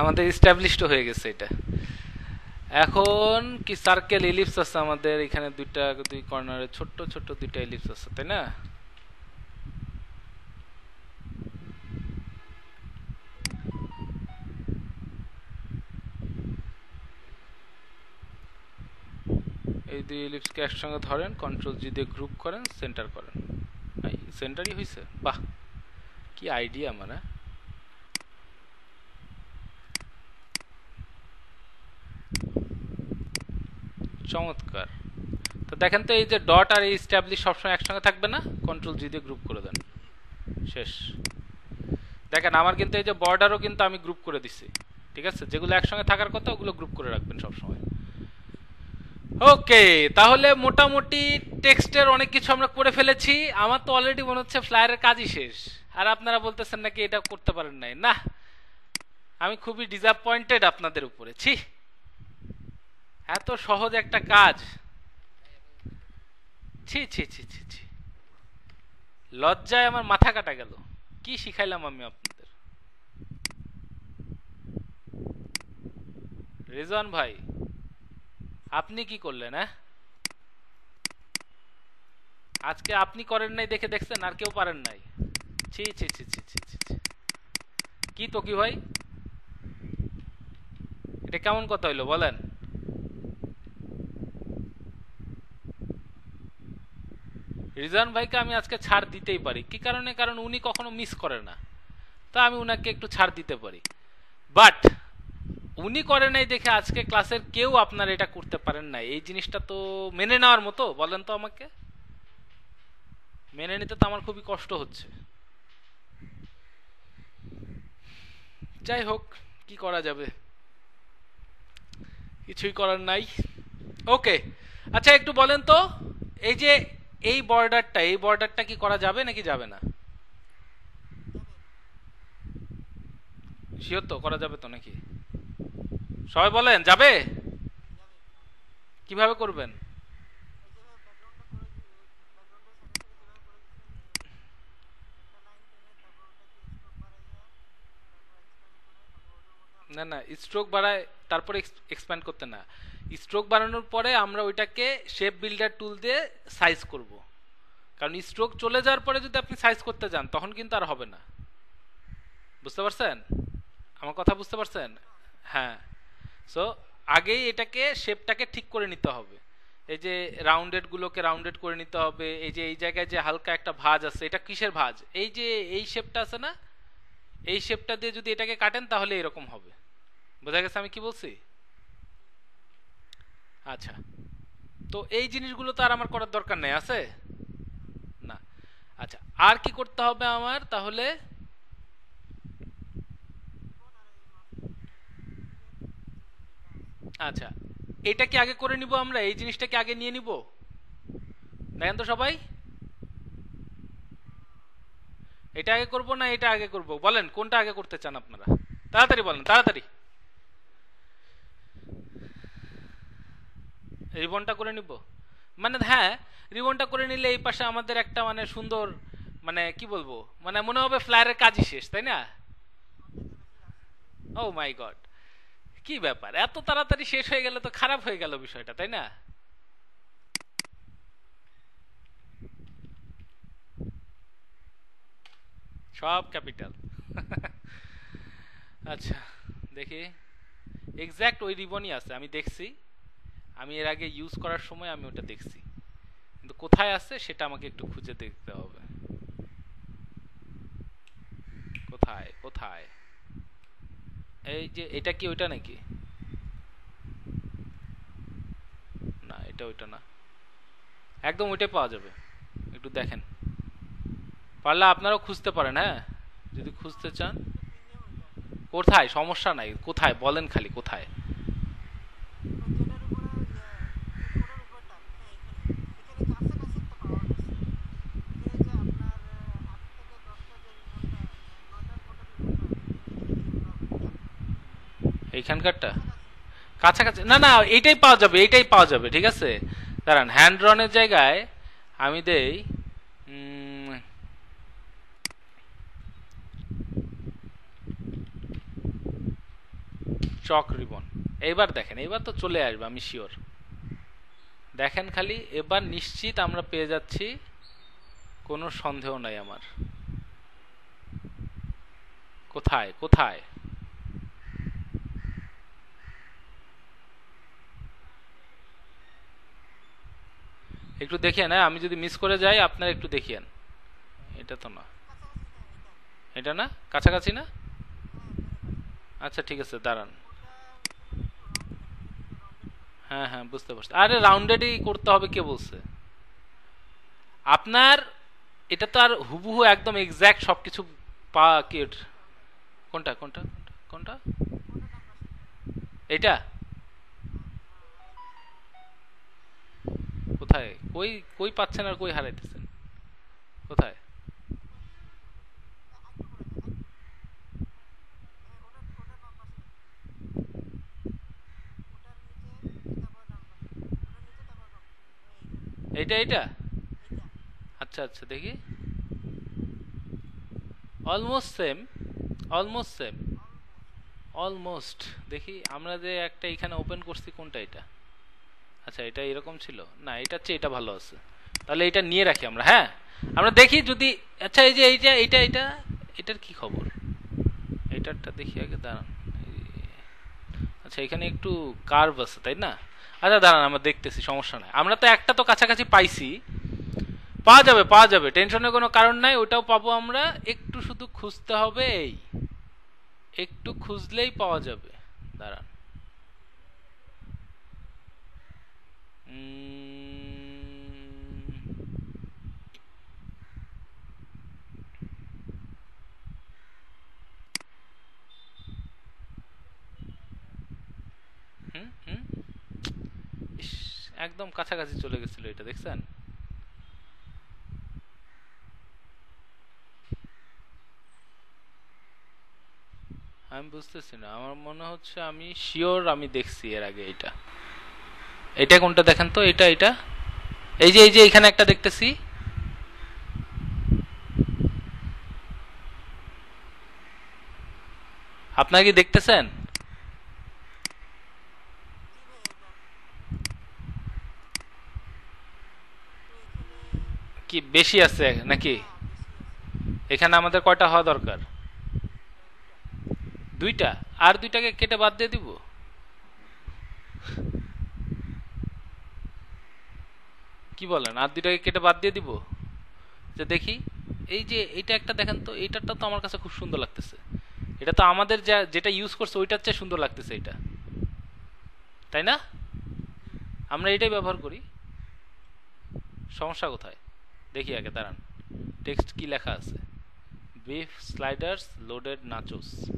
আমাদের এস্টাবলিশড হয়ে গেছে এটা। এখন কি সার্কেল ইলিপস আছে আমাদের? এখানে দুইটা, দুই কর্নারে ছোট্ট ছোট্ট দুইটা ইলিপস আছে, তাই না? এই দুই ইলিপসকে একসঙ্গে ধরেন কন্ট্রোল জি দিয়ে গ্রুপ করেন সেন্টার করেন। এই সেন্টারই হয়েছে বাহ, কি আইডিয়া হ্যাঁ? চমৎকার। তো দেখেন তো এই যে ডট আর এই স্ট্যাবলিশ সবসময় একসঙ্গে থাকবে না? কন্ট্রোল জি দিয়ে গ্রুপ করে দেন। শেষ। দেখেন, আমার কিন্তু এই যে বর্ডারও কিন্তু আমি গ্রুপ করে দিচ্ছি ঠিক আছে? যেগুলো একসঙ্গে থাকার কথা, ওগুলো গ্রুপ করে রাখবেন সবসময়। ওকে তাহলে মোটামুটি টেক্সটের অনেক কিছু আমরা করে ফেলেছি। আমার তো অলরেডি মনে হচ্ছে ফ্লায়ারের কাজই শেষ। আর আপনারা বলতেছেন নাকি এটা করতে পারেন নাই। না আমি খুবই ডিসঅ্যাপয়েন্টেড আপনাদের উপরে। ছি, এত সহজ একটা কাজ। ছি ছি ছি ছি ছি। লজ্জায় আমার মাথা কাটা গেল। কি শিখাইলাম আমি আপনাদের? রেজওয়ান ভাই আপনি কি করলেন হ্যাঁ? আজকে আপনি করেন নাই দেখে দেখছেন, আর কেউ পারেন নাই। ছি ছি ছি ছি ছি ছি। কি তো কি ভাই? এটা কেমন কথা হইল, বলেন। রিজান ভাইকে আমি আজকে ছাড় দিতেই পারি। কি কারণে? কারণ উনি কখনো মিস করে না। তা আমি উনাকে একটু ছাড় দিতে পারি। বাট উনি করে নাই দেখে আজকে ক্লাসের কেউ আপনার এটা করতে পারেন না এই জিনিসটা তো মেনে নেওয়ার মতো, বলেন তো আমাকে। মেনে নিতে তো আমার খুবই কষ্ট হচ্ছে। যাই হোক, কি করা যাবে? কিছুই করার নাই। ওকে আচ্ছা একটু বলেন তো, এই যে এই বর্ডারটা এই বর্ডারটা কি করা যাবে নাকি যাবে না? শিওর তো, করা যাবে তো নাকি? সবাই বলেন, যাবে? কীভাবে করবেন? না না স্ট্রোক বাড়ায়, তারপরে এক্সপ্যান্ড করতে না। স্ট্রোক বাড়ানোর পরে আমরা ওইটাকে শেপ বিল্ডার টুল দিয়ে সাইজ করব। কারণ স্ট্রোক চলে যাওয়ার পরে যদি আপনি সাইজ করতে যান, তখন কিন্তু আর হবে না। বুঝতে পারছেন? আমার কথা বুঝতে পারছেন? হ্যাঁ। সো আগেই এটাকে শেপটাকে ঠিক করে নিতে হবে। এই যে রাউন্ডেড গুলোকে রাউন্ডেড করে নিতে হবে, এই যে এই জায়গায় যে হালকা একটা ভাঁজ আছে, এটা কিসের ভাঁজ? এই যে এই শেপটা আছে না, এই শেপটা দিয়ে যদি এটাকে কাটেন তাহলে এরকম হবে। বোঝা গেছে আমি কি বলছি? আচ্ছা। তো এই জিনিসগুলো তো আর আমার করার দরকার নেই, আছে? না। আচ্ছা আর কি করতে হবে আমার? তাহলে আচ্ছা। এটা কি আগে করে নিব আমরা? এই জিনিসটা কি আগে নিয়ে নিব? দেখেন তো সবাই। এটা আগে করব না এটা আগে করব? বলেন, কোনটা আগে করতে চান আপনারা? তাড়াতাড়ি বলেন, তাড়াতাড়ি। রিবনটা করে নিব? মানে হ্যাঁ রিবনটা করে নিলে এই পাশে আমাদের একটা মানে সুন্দর মানে কি বলব? মানে মনে হবে ফ্লায়ারের কাজই শেষ, তাই না? ও মাই গড কি ব্যাপার? এত তাড়াতাড়ি শেষ হয়ে গেলে তো খারাপ হয়ে গেল বিষয়টা, তাই না? সব ক্যাপিটাল। আচ্ছা দেখি। এক্স্যাক্ট ওই রিবনই আছে, আমি দেখছি। আমি এর আগে ইউজ করার সময় আমি ওটা দেখছি। কিন্তু কোথায় আছে সেটা আমাকে একটু খুঁজে দেখতে হবে। কোথায়? কোথায়? এই যে, এটা কি ওইটা নাকি? না, এটা ওইটা না। একদম ওইটাই পাওয়া যাবে। একটু দেখেন। পারলে আপনারাও খুঁজতে পারেন হ্যাঁ? যদি খুঁজতে চান। কোথায়? সমস্যা নাই। কোথায়? বলেন খালি কোথায়? এইখানকারটা? কাছাকাছি না না, এইটাই পাওয়া যাবে, এইটাই পাওয়া যাবে, ঠিক আছে? দাঁড়ান হ্যান্ড রনের জায়গায় আমি দেই চক রিবন। এইবার দেখেন এবার তো চলে আসবে, আমি শিওর দেখেন খালি, এবার নিশ্চিত আমরা পেয়ে যাচ্ছি, কোনো সন্দেহ নাই আমার। কোথায় কোথায়? একটু দেখিয়েন হ্যাঁ আমি যদি মিস করে যাই, আপনারা একটু দেখিয়েন। এটা তো না। এটা না? কাছাকাছি না? আচ্ছা ঠিক আছে, দাঁড়ান। হ্যাঁ হ্যাঁ বুঝতে পারছি। আরে রাউন্ডেডই করতে হবে কে বলছে? আপনার, এটা তো আর হুবহু একদম এক্স্যাক্ট সব কিছু পা কোনটা কোনটা? কোনটা? এটা? কোথায়? কই কই পাচ্ছেন আর কই হারাইতেছেন? কোথায়? এইটা এইটা? আচ্ছা আচ্ছা দেখি। Almost same almost same almost দেখি, আমরা যে একটা এখানে ওপেন করছি কোনটা এটা? আচ্ছা এটা এরকম ছিল? না এটা চেয়ে এটা ভালো আছে। তাহলে এটা নিয়ে রাখি আমরা হ্যাঁ? আমরা দেখি যদি আচ্ছা এই যে এইটা এইটা এটা এটার কি খবর? এটারটা দেখি আগে, দাঁড়ান। আচ্ছা এখানে একটু কার্ভ আছে, তাই না? আচ্ছা দাঁড়ান, আমরা দেখতেছি, সমস্যা নাই। আমরা তো একটা তো কাছাকাছি পাইছি। পাওয়া যাবে পাওয়া যাবে, টেনশনের কোনো কারণ নাই, ওটাও পাবো আমরা। একটু শুধু খুঁজতে হবে এই। একটু খুঁজলেই পাওয়া যাবে। দাঁড়ান উম, হুম হুম ইস একদম কাছাকাছি চলে গেছিল এটা, দেখছেন? আমি বুঝতেছি না, আমার মনে হচ্ছে আমি শিওর আমি দেখছি এর আগে এটা। এটা কোনটা দেখেন তো? এটা এটা। এই যে এই যে, এখানে একটা দেখতেছি। আপনারা কি দেখতেছেন? কি, বেশি আছে নাকি? এখানে আমাদের কয়টা হওয়া দরকার? দুইটা। আর দুইটাকে কেটে বাদ দিয়ে দিব? কি বলেন? আর দুইটাকে কেটে বাদ দিয়ে দিব? যে দেখি, এই যে এইটা একটা দেখেন তো, এইটারটা তো আমার কাছে খুব সুন্দর লাগতেছে। এটা তো আমাদের যা, যেটা ইউজ করছে, ওইটার চেয়ে সুন্দর লাগতেছে এটা। তাই না? আমরা এটাই ব্যবহার করি। সমস্যা কোথায়? দেখি আগে, দাঁড়ান। টেক্সট কি লেখা আছে? Beef sliders loaded nachos.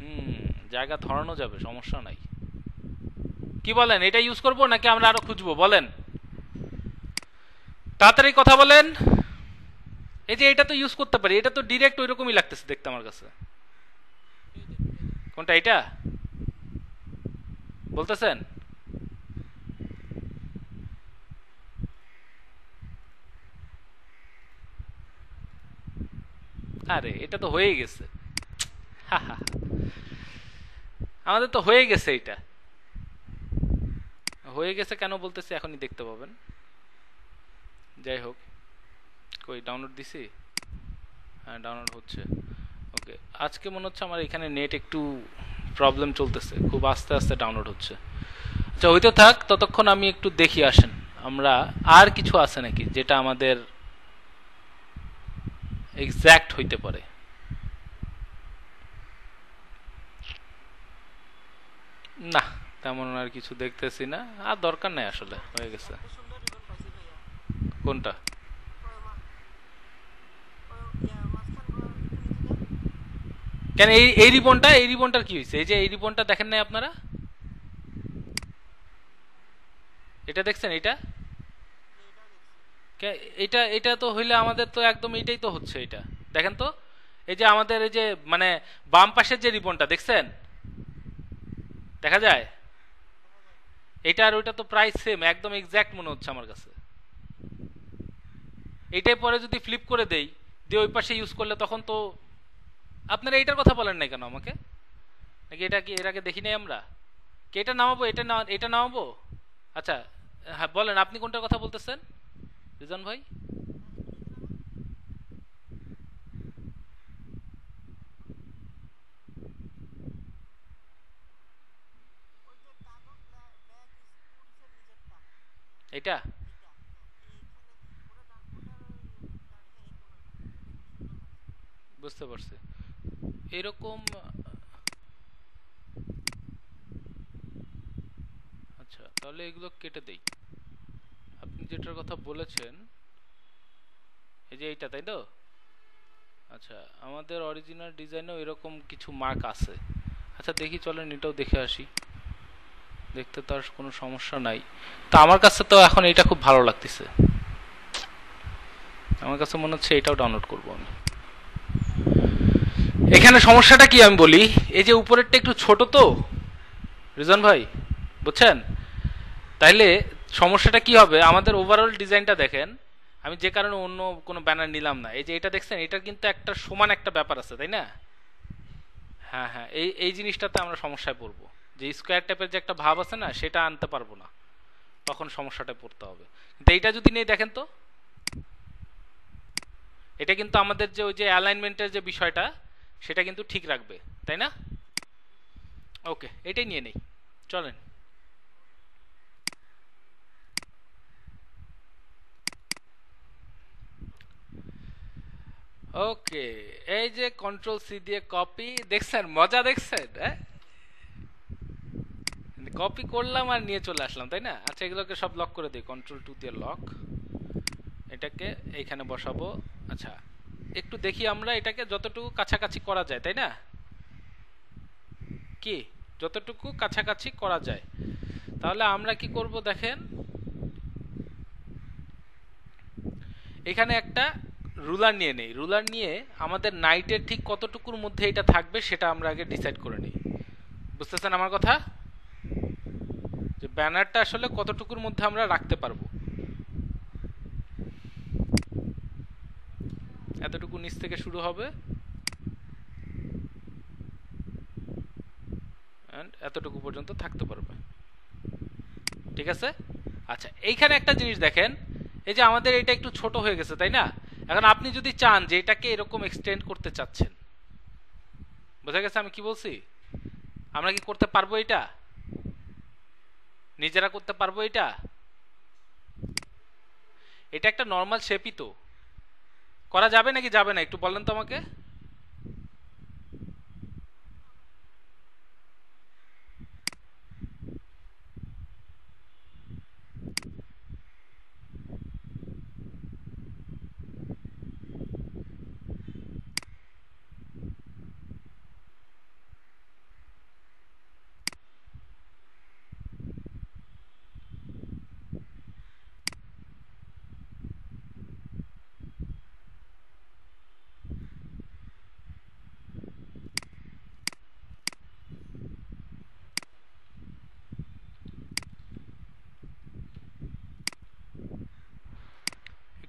হুম, জায়গা ধরানো যাবে, সমস্যা নাই। কি বলেন, এটা ইউজ করব নাকি আমরা আরও খুঁজবো? বলেন। তাড়াতাড়ি কথা বলেন। এই যে এটা তো ইউজ করতে পারি, এটা তো ডিরেক্ট ওই রকমই লাগতেছে দেখতে আমার কাছে। কোনটা এটা বলতেছেন? আরে, এটা তো হয়ে গেছে। আমাদের তো হয়ে গেছে এটা হয়ে গেছে কেন বলতেছি এখনই দেখতে পাবেন। যাই হোক, কই ডাউনলোড দিছি? হ্যাঁ ডাউনলোড হচ্ছে। ওকে আজকে মনে হচ্ছে আমার এখানে নেট একটু প্রবলেম চলতেছে, খুব আস্তে আস্তে ডাউনলোড হচ্ছে। আচ্ছা হইতে থাক, ততক্ষণ আমি একটু দেখি, আসেন। আমরা আর কিছু আছে নাকি যেটা আমাদের এক্স্যাক্ট হইতে পারে? না, তেমন আর কিছু দেখতেছি না। আর দরকার নাই আসলে, হয়ে গেছে সুন্দর রিবন পাইছি ভাইয়া কোনটা? কেন এই এই রিবনটা, এই রিবনটার কি হয়েছে? এই যে এই রিবনটা দেখেন নাই আপনারা? এটা দেখছেন এটা এটা এটা তো হইলে আমাদের তো একদম এটাই তো হচ্ছে এটা দেখেন তো? এই যে আমাদের এই যে মানে বাম পাশের যে রিবনটা, দেখছেন? দেখা যায়? এটা আর ওইটা তো প্রায় সেম একদম এক্স্যাক্ট মনে হচ্ছে আমার কাছে। এটাই পরে যদি ফ্লিপ করে দেই দিয়ে ওই পাশে ইউজ করলে তখন তো আপনারা এইটার কথা বলেন নাই কেন আমাকে? নাকি এটা কি এর আগে দেখি নাই আমরা? কি এটা নামাবো এটা না এটা নামাবো? আচ্ছা হ্যাঁ বলেন আপনি কোনটার কথা বলতেছেন? রিজন ভাই? এটা এটা এইখানে পুরো ডান ওটার ওই ডান এই কোণাটা বুঝতে পারছি। এরকম আচ্ছা তাহলে এগুলো কেটে দেই। আপনি যেটার কথা বলেছেন, এই যে এইটা, তাই তো? আচ্ছা আমাদের অরিজিনাল ডিজাইনেও এরকম কিছু মার্ক আছে। আচ্ছা দেখি, চলেন, এটাও দেখে আসি। দেখতে তো আর কোনো সমস্যা নাই। তা আমার কাছে তো এখন এটা খুব ভালো লাগতেছে। আমার কাছে মনে হচ্ছে এটাও ডাউনলোড করব আমি। এখানে সমস্যাটা কি আমি বলি? এই যে উপরেরটা একটু ছোট তো? রিজন ভাই, বুঝছেন? তাইলে সমস্যাটা কি হবে? আমাদের ওভারঅল ডিজাইনটা দেখেন। আমি যে কারণে অন্য কোনো ব্যানার নিলাম না। এই যে এটা দেখছেন এটা কিন্তু একটা সমান একটা ব্যাপার আছে, তাই না? হ্যাঁ হ্যাঁ এই এই জিনিসটাতে আমরা সমস্যায় পড়ব। যে স্কোয়ার টাইপের যে একটা ভাব আছে না, সেটা আনতে পারব না। তখন সমস্যাটায় পড়তে হবে। কিন্তু এইটা যদি নেই, দেখেন তো? এটা কিন্তু আমাদের যে ওই যে অ্যালাইনমেন্টের যে বিষয়টা সেটা কিন্তু ঠিক রাখবে, তাই না? ওকে, এটাই নিয়ে নেই। চলেন। ওকে, এই যে কন্ট্রোল সি দিয়ে কপি দেখছেন? মজা দেখছেন হ্যাঁ? কপি করলাম আর নিয়ে চলে আসলাম, তাই না? আচ্ছা এগুলোকে সব লক করে দিই। কন্ট্রোল টু দিয়ে লক এটাকে এইখানে বসাবো। আচ্ছা। একটু দেখি আমরা এটাকে যতটুকু কাছাকাছি করা যায়, তাই না? কি? যতটুকু কাছাকাছি করা যায়। তাহলে আমরা কি করব দেখেন? এখানে একটা রুলার নিয়ে নেই। রুলার নিয়ে আমাদের নাইটের ঠিক কতটুকুর মধ্যে এটা থাকবে সেটা আমরা আগে ডিসাইড করে নিই। বুঝতেছেন আমার কথা? যে ব্যানারটা আসলে কতটুকুর মধ্যে আমরা রাখতে পারব। এতটুকু নিচ থেকে শুরু হবে। And এতটুকু পর্যন্ত থাকতে পারবে। ঠিক আছে? আচ্ছা এইখানে একটা জিনিস দেখেন, এই যে আমাদের এটা একটু ছোট হয়ে গেছে, তাই না? এখন আপনি যদি চান যে এটাকে এরকম এক্সটেন্ড করতে চাচ্ছেন, বোঝা গেছে আমি কি বলছি? আমরা কি করতে পারব এটা? নিজেরা করতে পারব এটা? এটা একটা নর্মাল শেপই তো। করা যাবে নাকি যাবে না? একটু বলেন তো আমাকে।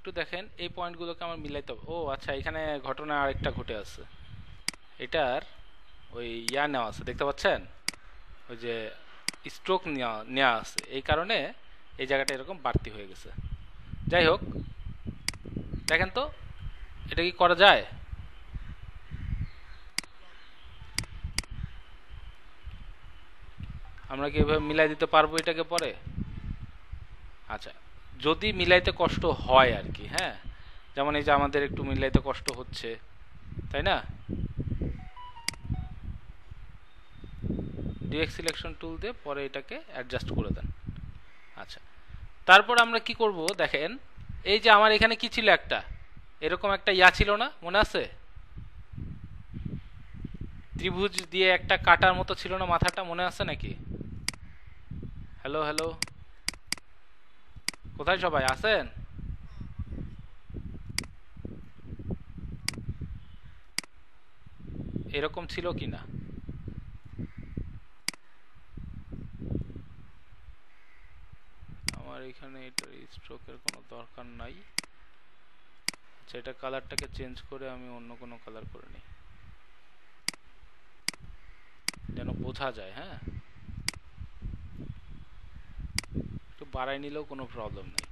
একটু দেখেন, এই পয়েন্টগুলোকে আমার মিলাইতে হবে। ও আচ্ছা এখানে ঘটনা আরেকটা ঘটে আছে। এটার ওই ইয়া নেওয়া আছে, দেখতে পাচ্ছেন? ওই যে স্ট্রোক নেওয়া নেওয়া আছে। এই কারণে এই জায়গাটা এরকম বাড়তি হয়ে গেছে। যাই হোক, দেখেন তো, এটা কি করা যায়? আমরা কি এভাবে মিলাই দিতে পারব এটাকে পরে? আচ্ছা যদি মিলাইতে কষ্ট হয় আর কি হ্যাঁ? যেমন এই যে আমাদের একটু মিলাইতে কষ্ট হচ্ছে, তাই না? ডিএক্স সিলেকশন টুল দিয়ে পরে এটাকে অ্যাডজাস্ট করে দেন। আচ্ছা। তারপর আমরা কি করব, দেখেন, এই যে আমার এখানে কি ছিল একটা? এরকম একটা ইয়া ছিল না? মনে আছে? ত্রিভুজ দিয়ে একটা কাটার মতো ছিল না মাথাটা? মনে আছে নাকি? হ্যালো হ্যালো কোথায় সবাই আছেন এরকম ছিল কি না আমার এখানে এটার স্ট্রোকের কোনো দরকার নাই। এটা কালারটাকে চেঞ্জ করে আমি অন্য কোনো কালার করে নিই। যেন বোঝা যায় হ্যাঁ একটু বাড়াই নিলেও কোনো প্রবলেম নেই।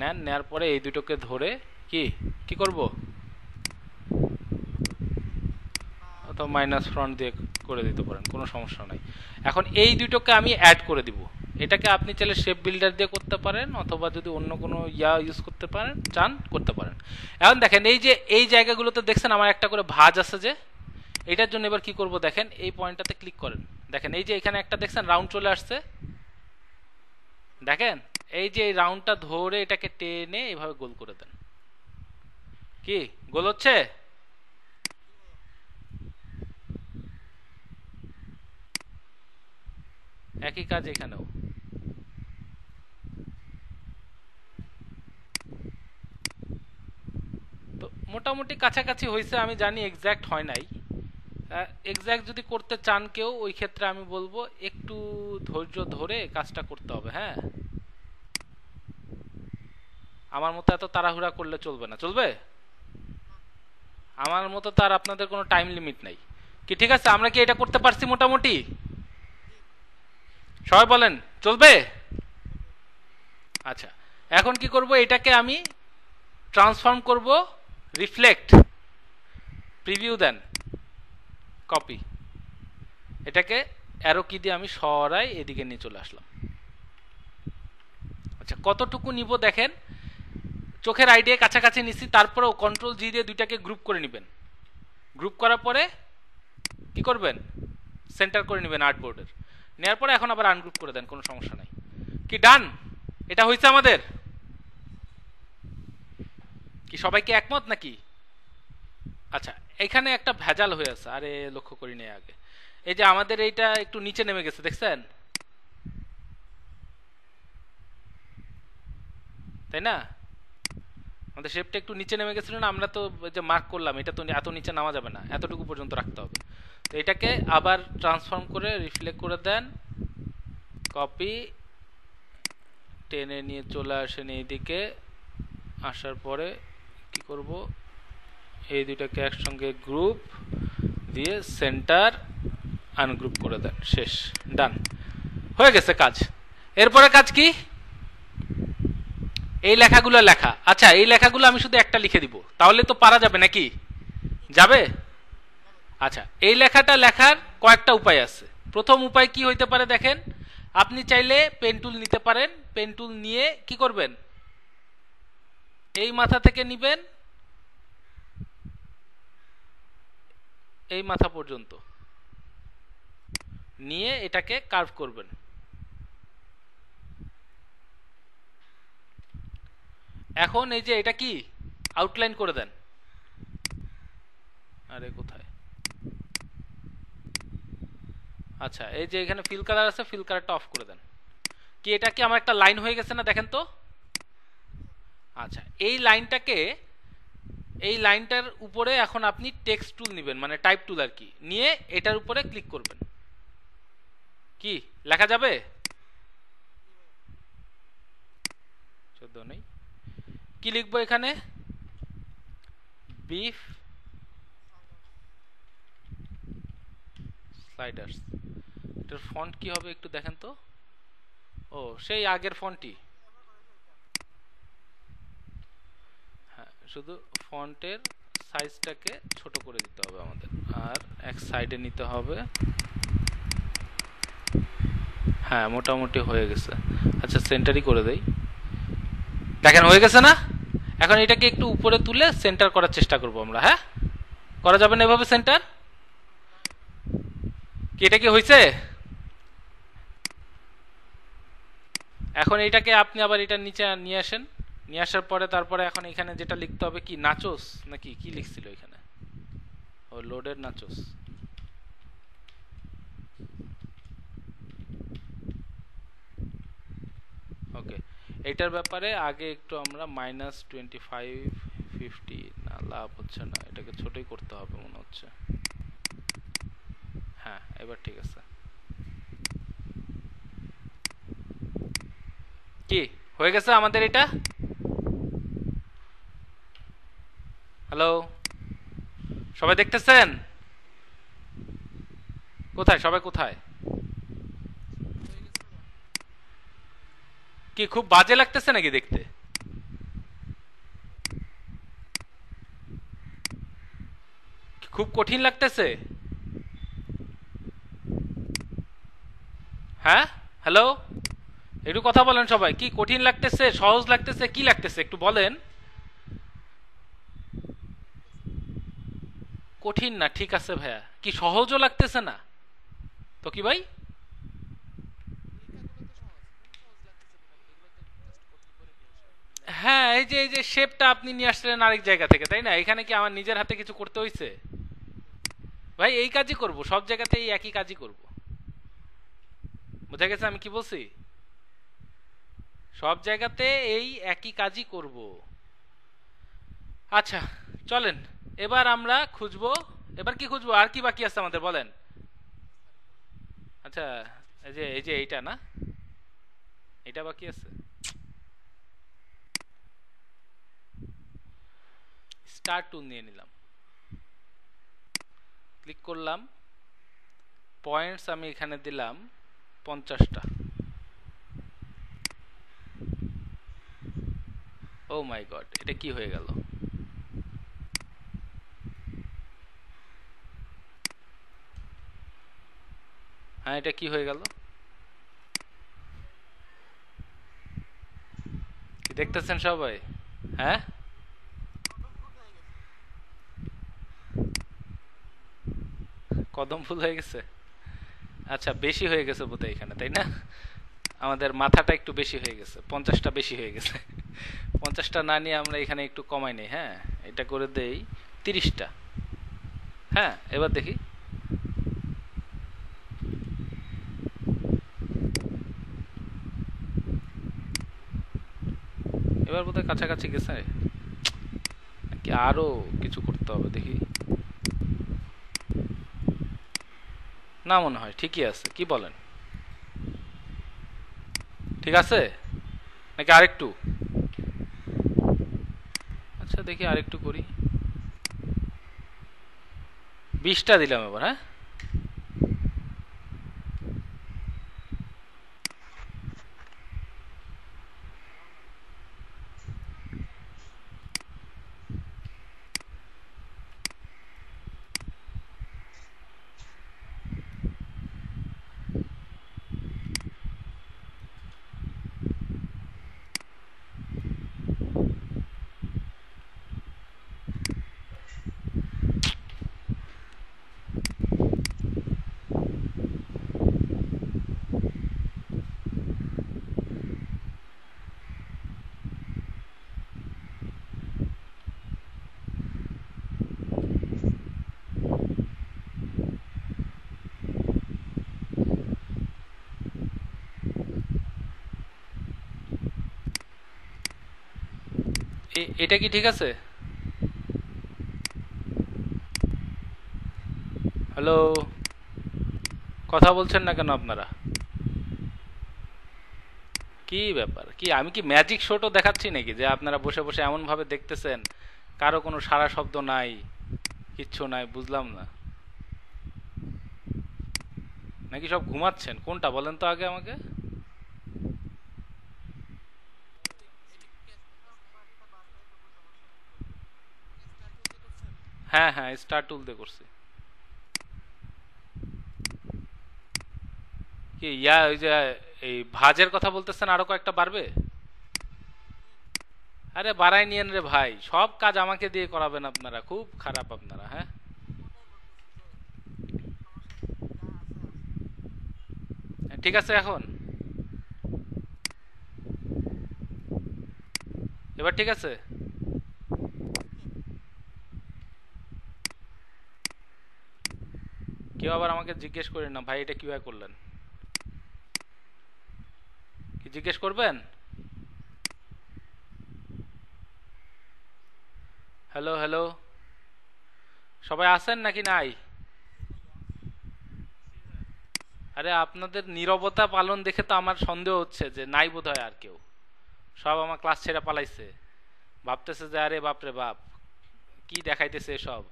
নেন, নেয়ার পরে এই দুটোকে ধরে কি? কি করব? অথবা মাইনাস ফ্রন্ট দিয়ে করে দিতে পারেন, কোনো সমস্যা নাই। এখন এই দুটোকে আমি অ্যাড করে দিব। এটাকে আপনি চাইলে শেপ বিল্ডার দিয়ে করতে পারেন, অথবা যদি অন্য কোনো ইয়া ইউজ করতে পারেন, চান, করতে পারেন। এখন দেখেন, এই যে, এই জায়গাগুলোতে দেখছেন আমার একটা করে ভাজ আছে যে, এটার জন্য এবার কি করব দেখেন, এই পয়েন্টটাতে ক্লিক করেন। দেখেন, এই যে এখানে একটা দেখছেন রাউন্ড চলে আসছে। দেখেন, এই যে এই রাউন্ডটা ধরে এটাকে টেনে এভাবে গোল করে দেন। কি? গোল হচ্ছে? একই কাজ এখানেও। তো মোটামুটি কাছাকাছি হয়েছে আমি জানি এক্স্যাক্ট হয় নাই। এক্স্যাক্ট যদি করতে চান কেউ, ওই ক্ষেত্রে আমি বলব একটু ধৈর্য ধরে কাজটা করতে হবে হ্যাঁ? আমার মতো এত তাড়াহুড়া করলে চলবে না, চলবে? আমার মতো তার আপনাদের কোনো টাইম লিমিট নাই। কি ঠিক আছে? আমরা কি এটা করতে পারছি মোটামুটি? সবাই বলেন, চলবে? আচ্ছা এখন কি করব? এটাকে আমি ট্রান্সফর্ম করব রিফ্লেক্ট প্রিভিউ দেন। কপি এটাকে অ্যারো কি দিয়ে আমি সরাই এদিকে নিয়ে চলে আসলাম। আচ্ছা কতটুকু নিব দেখেন? চোখের আইডিয়া কাছাকাছি নিচ্ছি তারপরেও কন্ট্রোল জি দিয়ে দুইটাকে গ্রুপ করে নেবেন। গ্রুপ করার পরে কি করবেন? সেন্টার করে নেবেন আর্টবোর্ডের নেওয়ার পরে এখন আবার আনগ্রুপ করে দেন, কোনো সমস্যা নাই। কি ডান এটা হয়েছে আমাদের? কি সবাই কি একমত নাকি? আচ্ছা এখানে একটা ভেজাল হয়ে আছে, আরে লক্ষ্য করি নাই আগে। এই যে আমাদের এইটা একটু নিচে নেমে গেছে, দেখছেন? তাই না? আমাদের শেপটা একটু নিচে নেমে গেছিল না, আমরা তো যে মার্ক করলাম, এটা তো এত নিচে নামা যাবে না, এতটুকু পর্যন্ত রাখতে হবে। তো এটাকে আবার ট্রান্সফর্ম করে রিফ্লেক্ট করে দেন কপি টেনে নিয়ে চলে আসেন এইদিকে, আসার পরে কি করব? এই দুইটাকে একসঙ্গে গ্রুপ দিয়ে সেন্টার আনগ্রুপ করে দেন। শেষ। ডান হয়ে গেছে কাজ। এরপরে কাজ কি? এই লেখাগুলো লেখা। আচ্ছা এই লেখাগুলো আমি শুধু একটা লিখে দিব। তাহলে তো পারা যাবে নাকি? যাবে? আচ্ছা এই লেখাটা লেখার কয়েকটা উপায় আছে। প্রথম উপায় কি হইতে পারে দেখেন? আপনি চাইলে পেন টুল নিতে পারেন। পেন টুল নিয়ে কি করবেন? এই মাথা থেকে নিবেন। এই মাথা পর্যন্ত। নিয়ে এটাকে কার্ভ করবেন। এখন এই যে এটা কি? আউটলাইন করে দেন। আরে কোথায়? আচ্ছা এই যে এখানে ফিল কালার আছে ফিল কালারটা অফ করে দেন। কি এটা কি আমার একটা লাইন হয়ে গেছে না, দেখেন তো? আচ্ছা এই লাইনটাকে এই লাইনটার উপরে এখন আপনি টেক্সট টুল নেবেন মানে টাইপ টুল আর কি। নিয়ে এটার উপরে ক্লিক করবেন। কি? লেখা যাবে? চোদ্দ নেই। কি লিখব এখানে? বিফ স্লাইডার্স এটার ফন্ট কি হবে একটু দেখেন তো। ও, সেই আগের ফন্টই হ্যাঁ শুধু ফন্টের সাইজটাকে ছোট করে দিতে হবে আমাদের। আর এক সাইডে নিতে হবে। হ্যাঁ মোটামুটি হয়ে গেছে। আচ্ছা সেন্টারই করে দেই। দেখেন, হয়ে গেছে না? এখন এটাকে একটু উপরে তুলে সেন্টার করার চেষ্টা করব আমরা হ্যাঁ? করা যাবে না এভাবে সেন্টার কি এটা কি হয়েছে এখন এটাকে আপনি আবার এটা নিচে নিয়ে আসেন। নিয়ে আসার পরে তারপরে এখন এখানে যেটা লিখতে হবে কি, নাচোস? নাকি কি লিখছিল এখানে? ও, লোডের নাচোস। ওকে এটার ব্যাপারে আগে একটু আমরা মাইনাস টোয়েন্টি ফাইভ ফিফটি, না, লাভ হচ্ছে না, এটাকে ছোটই করতে হবে মনে হচ্ছে। হ্যাঁ এবার ঠিক আছে। কি, হয়ে গেছে আমাদের এটা? হ্যালো সবাই দেখতেছেন? কোথায়? সবাই কোথায়? কি, খুব বাজে লাগতেছে নাকি দেখতে? খুব কঠিন লাগতেছে? হ্যাঁ? হ্যালো একটু কথা বলেন সবাই। কি কঠিন লাগতেছে? সহজ লাগতেছে? কি লাগতেছে? একটু বলেন। কঠিন না, ঠিক আছে ভাইয়া। কি সহজও লাগতেছে না? তো কি ভাই? হ্যাঁ এই যে এই যে শেপটা আপনি নিয়ে আসলেন আরেক জায়গা থেকে, তাই না? এখানে কি আমার নিজের হাতে কিছু করতে হয়েছে ভাই, এই কাজই করব, সব জায়গাতে এই একই কাজই করব। বোঝা গেছে আমি কি বলছি? সব জায়গাতে এই একই কাজই করব। আচ্ছা চলেন। এবার আমরা খুঁজবো, এবার কি খুঁজবো? আর কি বাকি আছে আমাদের? বলেন। আচ্ছা এই যে এই যে এইটা না? এটা বাকি আছে? স্টার টুল নিয়ে নিলাম। ক্লিক করলাম। পয়েন্টস আমি এখানে দিলাম পঞ্চাশটা। ও মাই গড, এটা কি হয়ে গেল? হ্যাঁ এটা কি হয়ে গেল? কি দেখতেছেন সবাই? হ্যাঁ? কদম ফুল হয়ে গেছে? আচ্ছা বেশি হয়ে গেছে বোধহয় এখানে, তাই না? আমাদের মাথাটা একটু বেশি হয়ে গেছে, পঞ্চাশটা বেশি হয়ে গেছে। পঞ্চাশটা না নিয়ে আমরা এখানে একটু কমাই নেই হ্যাঁ? এটা করে দেই তিরিশটা। হ্যাঁ এবার দেখি। এবার বোধহয় কাছাকাছি গেছে। নাকি আরও কিছু করতে হবে, দেখি। না মনে হয়, ঠিকই আছে। কি বলেন? ঠিক আছে? নাকি আরেকটু? আচ্ছা দেখি আরেকটু করি। বিশটা দিলাম এবার হ্যাঁ এ- এটা কি ঠিক আছে? হ্যালো কথা বলছেন না কেন আপনারা? কি ব্যাপার? কি, আমি কি ম্যাজিক শোটো দেখাচ্ছি নাকি? যে আপনারা বসে বসে এমন ভাবে দেখতেছেন, কারও কোনো সারা শব্দ নাই, কিচ্ছু নাই, বুঝলাম না। নাকি সব ঘুমাচ্ছেন? কোনটা? বলেন তো আগে আমাকে। হ্যাঁ হ্যাঁ স্টার টুল দিয়ে করছি। কি ইয়া ওই যে এই ভাজের কথা বলতেছেন আরও কয়েকটা বাড়বে? আরে বাড়াই নিয়েন রে ভাই সব কাজ আমাকে দিয়ে করাবেন আপনারা খুব খারাপ আপনারা হ্যাঁ? হ্যাঁ, ঠিক আছে এখন। এবার ঠিক আছে? কেউ আবার আমাকে জিজ্ঞেস করেন, না ভাই, এটা কীভাবে করলেন? কি জিজ্ঞেস করবেন? হ্যালো হ্যালো সবাই আছেন নাকি নাই? আরে, আপনাদের নীরবতা পালন দেখে তো আমার সন্দেহ হচ্ছে যে নাই বোধ হয় আর কেউ। সব আমার ক্লাস ছেড়ে পালাইছে। ভাবতেছে যে, আরে বাপরে বাপ, কি দেখাইতেছে সব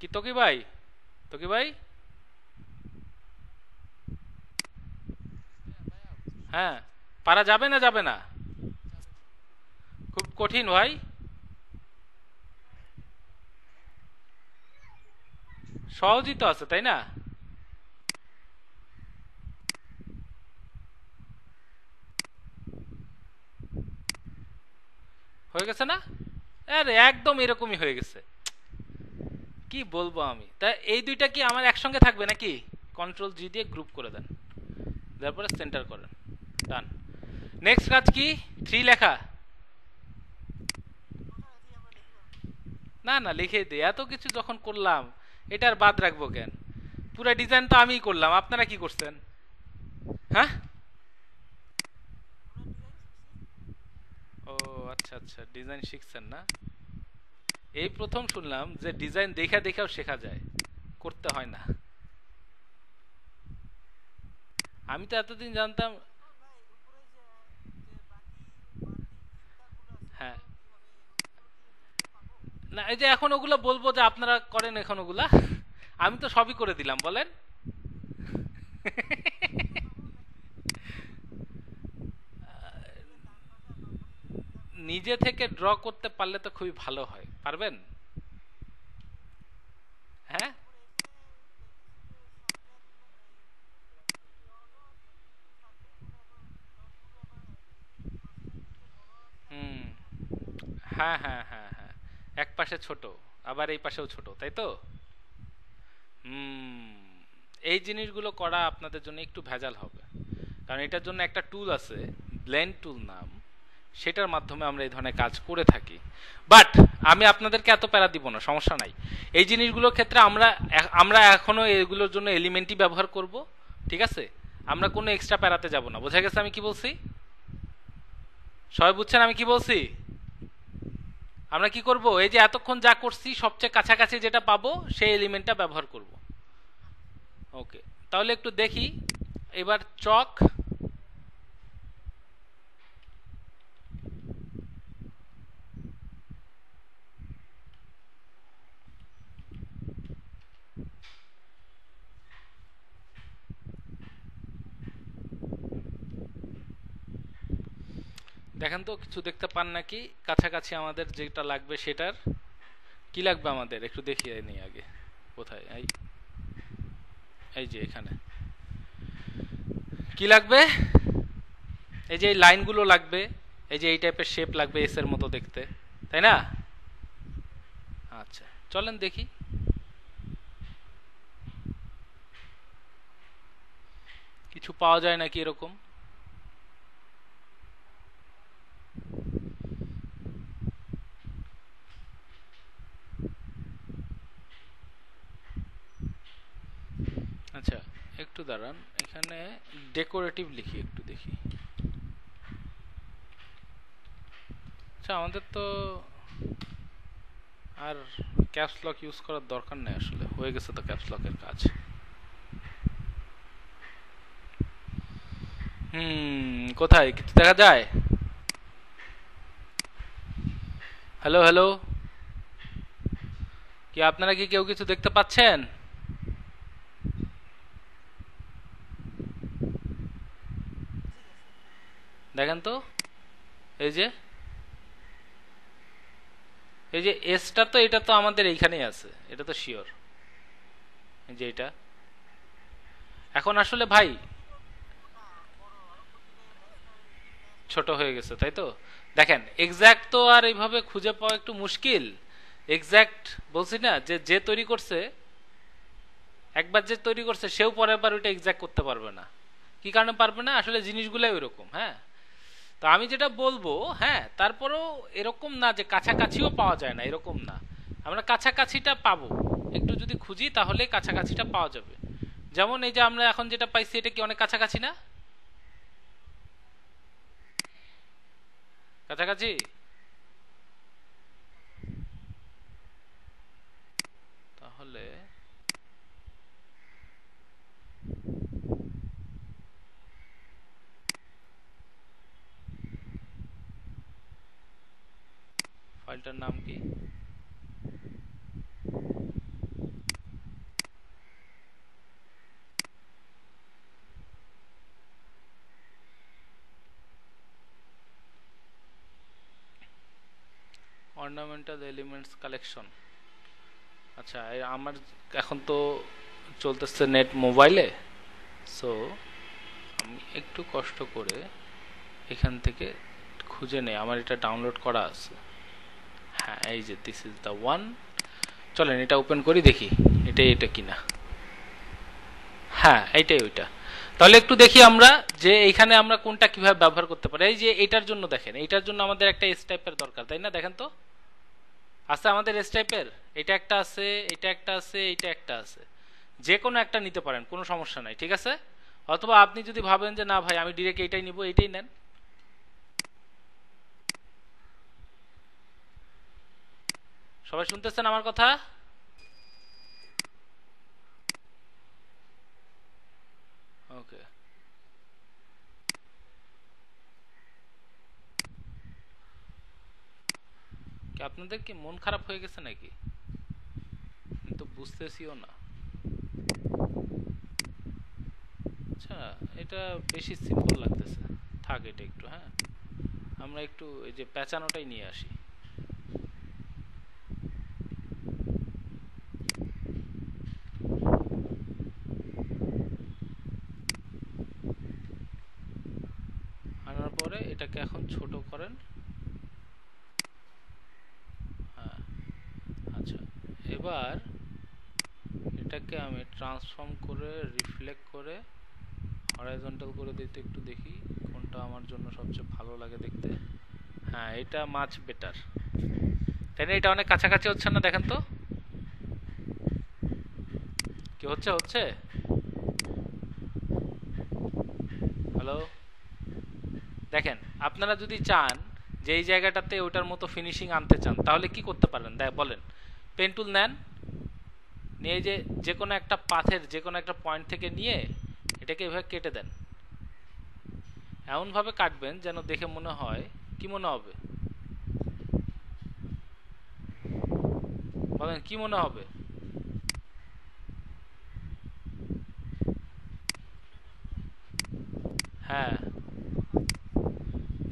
কি তোকি ভাই? তোকি ভাই? হ্যাঁ পারা যাবে না যাবে না? খুব কঠিন ভাই। সহজই তো আছে, তাই না? হয়ে গেছে না? আরে, একদম এরকমই হয়ে গেছে। কি বলব আমি? তা এই দুইটা কি আমার একসঙ্গে থাকবে নাকি? কন্ট্রোল জি দিয়ে গ্রুপ করে দেন। তারপরে সেন্টার করেন। ডান নেক্সট কাজ কি? থ্রি লেখা। না না, লিখে দিই এত কিছু যখন করলাম, এটা আর বাদ রাখব কেন? পুরো ডিজাইন তো আমিই করলাম। আপনারা কি করছেন? হ্যাঁ? ও আচ্ছা আচ্ছা ডিজাইন শিখছেন না? এই প্রথম শুনলাম যে ডিজাইন দেখা দেখাও শেখা যায়। করতে হয় না। আমি তো এতদিন জানতাম হ্যাঁ। না, এই যে এখন ওগুলো বলব যে আপনারা করেন এখন ওগুলা। আমি তো সবই করে দিলাম, বলেন। নিজে থেকে ড্র করতে পারলে তো খুবই ভালো হয়। পারবেন? হ্যাঁ? হুম। হ্যাঁ হ্যাঁ হ্যাঁ হ্যাঁ। এক পাশে ছোট, আবার এই পাশেও ছোট, তাই তো? হুম। এই জিনিসগুলো করা আপনাদের জন্য একটু ভেজাল হবে। কারণ এটার জন্য একটা টুল আছে ব্লেন্ড টুল নাম। সেটার মাধ্যমে আমরা এই ধরনের কাজ করে থাকি। বাট আমি আপনাদেরকে এত প্যারা দিব না, সমস্যা নাই। এই জিনিসগুলোর ক্ষেত্রে আমরা আমরা এখনও এগুলোর জন্য এলিমেন্টই ব্যবহার করব, ঠিক আছে? আমরা কোনো এক্সট্রা প্যারাতে যাব না। বোঝা গেছে আমি কি বলছি? সবাই বুঝছেন আমি কি বলছি? আমরা কি করব? এই যে এতক্ষণ যা করছি, সবচেয়ে কাছাকাছি যেটা পাবো, সেই এলিমেন্টটা ব্যবহার করব। ওকে তাহলে একটু দেখি। এবার চক দেখেন তো, কিছু দেখতে পান নাকি? কাছাকাছি আমাদের যেটা লাগবে সেটার। কি লাগবে আমাদের? একটু দেখিয়ে নিই আগে। কোথায়? এই এই যে এখানে। কি লাগবে? এই যে এই লাইনগুলো লাগবে। এই যে এই টাইপের শেপ লাগবে এসের মতো দেখতে। তাই না? আচ্ছা চলেন দেখি। কিছু পাওয়া যায় নাকি এরকম? আচ্ছা একটু দাঁড়ান। এখানে ডেকোরেটিভ লিখি, একটু দেখি। আচ্ছা আমাদের তো আর ক্যাপস লক ইউজ করার দরকার নেই আসলে। হয়ে গেছে তো ক্যাপস লকের কাজ। হুম, কোথায়? কিছু দেখা যায়? হ্যালো হ্যালো কি আপনারা কি কেউ কিছু দেখতে পাচ্ছেন? দেখেন তো, এই যে এই যে এসটা তো, এটা তো আমাদের এইখানেই আছে, এটা তো শিওর যে এটা। এখন আসলে ভাই, ছোট হয়ে গেছে, তাই তো? দেখেন এক্স্যাক্ট তো আর এইভাবে খুঁজে পাওয়া একটু মুশকিল। এক্স্যাক্ট বলছি না, যে যে তৈরি করছে, একবার যে তৈরি করছে, সেও পরের বার ওইটা এক্স্যাক্ট করতে পারবে না। কি কারণে পারবে না? আসলে জিনিসগুলাই ওইরকম হ্যাঁ? তো আমি যেটা বলব হ্যাঁ তারপরেও এরকম না যে কাছাকাছিও পাওয়া যায় না, এরকম না। আমরা কাছাকাছিটা পাবো। একটু যদি খুঁজি তাহলে কাছাকাছিটা পাওয়া যাবে। যেমন এই যে আমরা এখন যেটা পাইছি, এটা কি অনেক কাছাকাছি না? কাছাকাছি। তাহলে ফাইলটার নাম কি? অর্নামেন্টাল এলিমেন্টস কালেকশন আচ্ছা আমার এখন তো চলতেছে নেট মোবাইলে সো আমি একটু কষ্ট করে এখান থেকে খুঁজে নেই, আমার এটা ডাউনলোড করা আছে। হ্যাঁ এই যে দিস ইজ দ্য ওয়ান চলেন, এটা ওপেন করি, দেখি এটাই এটা কিনা। হ্যাঁ এইটাই ওইটা। তাহলে একটু দেখি আমরা যে এইখানে আমরা কোনটা কীভাবে ব্যবহার করতে পারি। এই যে এটার জন্য দেখেন, এইটার জন্য আমাদের একটা এস টাইপের দরকার, তাই না? দেখেন তো। আছে আমাদের এস টাইপের এটা একটা আছে, এটা একটা আছে, এটা একটা আছে। যে কোনো একটা নিতে পারেন, কোনো সমস্যা নাই, ঠিক আছে? অথবা আপনি যদি ভাবেন যে না ভাই, আমি ডিরেক্ট এইটাই নিব এইটাই নেন। সবাই শুনতেছেন আমার কথা? ওকে কি আপনাদের কি মন খারাপ হয়ে গেছে নাকি? তো বুঝতেছিও না। আচ্ছা এটা বেশি সিম্পল লাগতেছে। থাক এটা একটু হ্যাঁ? আমরা একটু এই যে পেঁচানোটাই নিয়ে আসি। আনার পরে এটাকে এখন ছোট করেন হ্যাঁ আচ্ছা এবার এটাকে আমি ট্রান্সফর্ম করে রিফ্লেক্ট করে হরাইজন্টাল করে দিতে একটু দেখি কোনটা আমার জন্য সবচেয়ে ভালো লাগে দেখতে। হ্যাঁ এটা মাছ বেটার তাই এটা অনেক কাছাকাছি হচ্ছে না? দেখেন তো। কি হচ্ছে? হচ্ছে? হ্যালো দেখেন, আপনারা যদি চান যে এই জায়গাটাতে ওটার মতো ফিনিশিং আনতে চান, তাহলে কি করতে পারেন? দেখ বলেন। পেন টুল নেন, নিয়ে যে যে কোনো একটা পাথের যে কোনো একটা পয়েন্ট থেকে নিয়ে এটাকে এভাবে কেটে দেন। এমনভাবে কাটবেন যেন দেখে মনে হয়, কি মনে হবে? বলেন, কি মনে হবে? হ্যাঁ।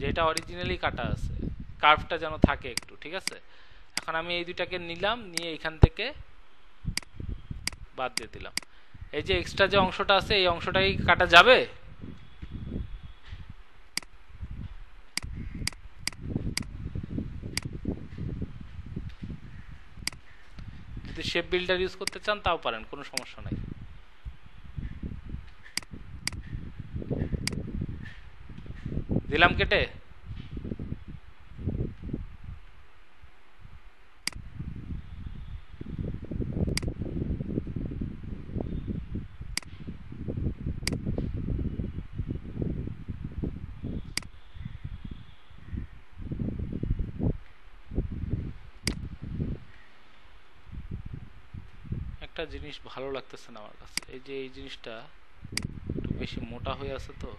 যেটা অরিজিনালি কাটা আছে কার্ভটা যেন থাকে একটু, ঠিক আছে? এখন আমি এই দুইটাকে নিলাম, নিয়ে এখান থেকে বাদ দিয়ে দিলাম। এই যে এক্সট্রা যে অংশটা আছে, এই অংশটাই কাটা যাবে? যদি শেপ বিল্ডার ইউজ করতে চান, তাও পারেন, কোনো সমস্যা নাই। দিলাম কেটে একটা জিনিস ভালো লাগতেছে না আমার কাছে। এই যে এই জিনিসটা একটু বেশি মোটা হয়ে আছে তো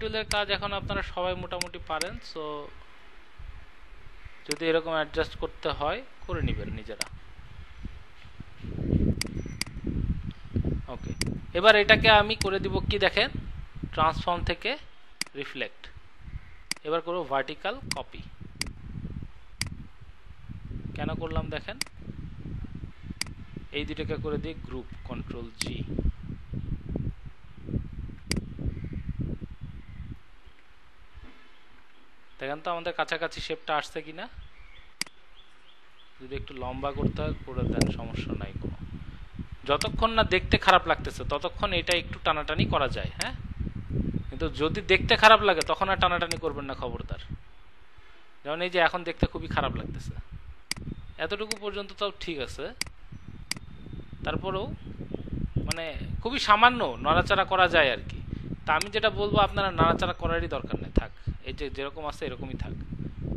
পেন্টুলের কাজ এখন আপনারা সবাই মোটামুটি পারেন সো যদি এরকম অ্যাডজাস্ট করতে হয়, করে নেবেন নিজেরা। ওকে এবার এটাকে আমি করে দিব কি দেখেন? ট্রান্সফর্ম থেকে রিফ্লেক্ট এবার করব ভার্টিক্যাল কপি কেন করলাম দেখেন? এই দুটাকে করে দিই গ্রুপ কন্ট্রোল জি দেখেন তো আমাদের কাছাকাছি শেপটা আসছে কিনা? যদি একটু লম্বা করতে হয়, করে দেন, সমস্যা নাই কোনো। যতক্ষণ না দেখতে খারাপ লাগতেছে, ততক্ষণ এটা একটু টানাটানি করা যায় হ্যাঁ? কিন্তু যদি দেখতে খারাপ লাগে, তখন আর টানাটানি করবেন না খবরদার। যেমন এই যে এখন দেখতে খুবই খারাপ লাগতেছে। এতটুকু পর্যন্ত তাও ঠিক আছে। তারপরেও মানে খুবই সামান্য নড়াচড়া করা যায় আর কি। তা আমি যেটা বলব, আপনারা নাড়াচাড়া করারই দরকার নেই, থাক। এই যে যেরকম আছে এরকমই থাক।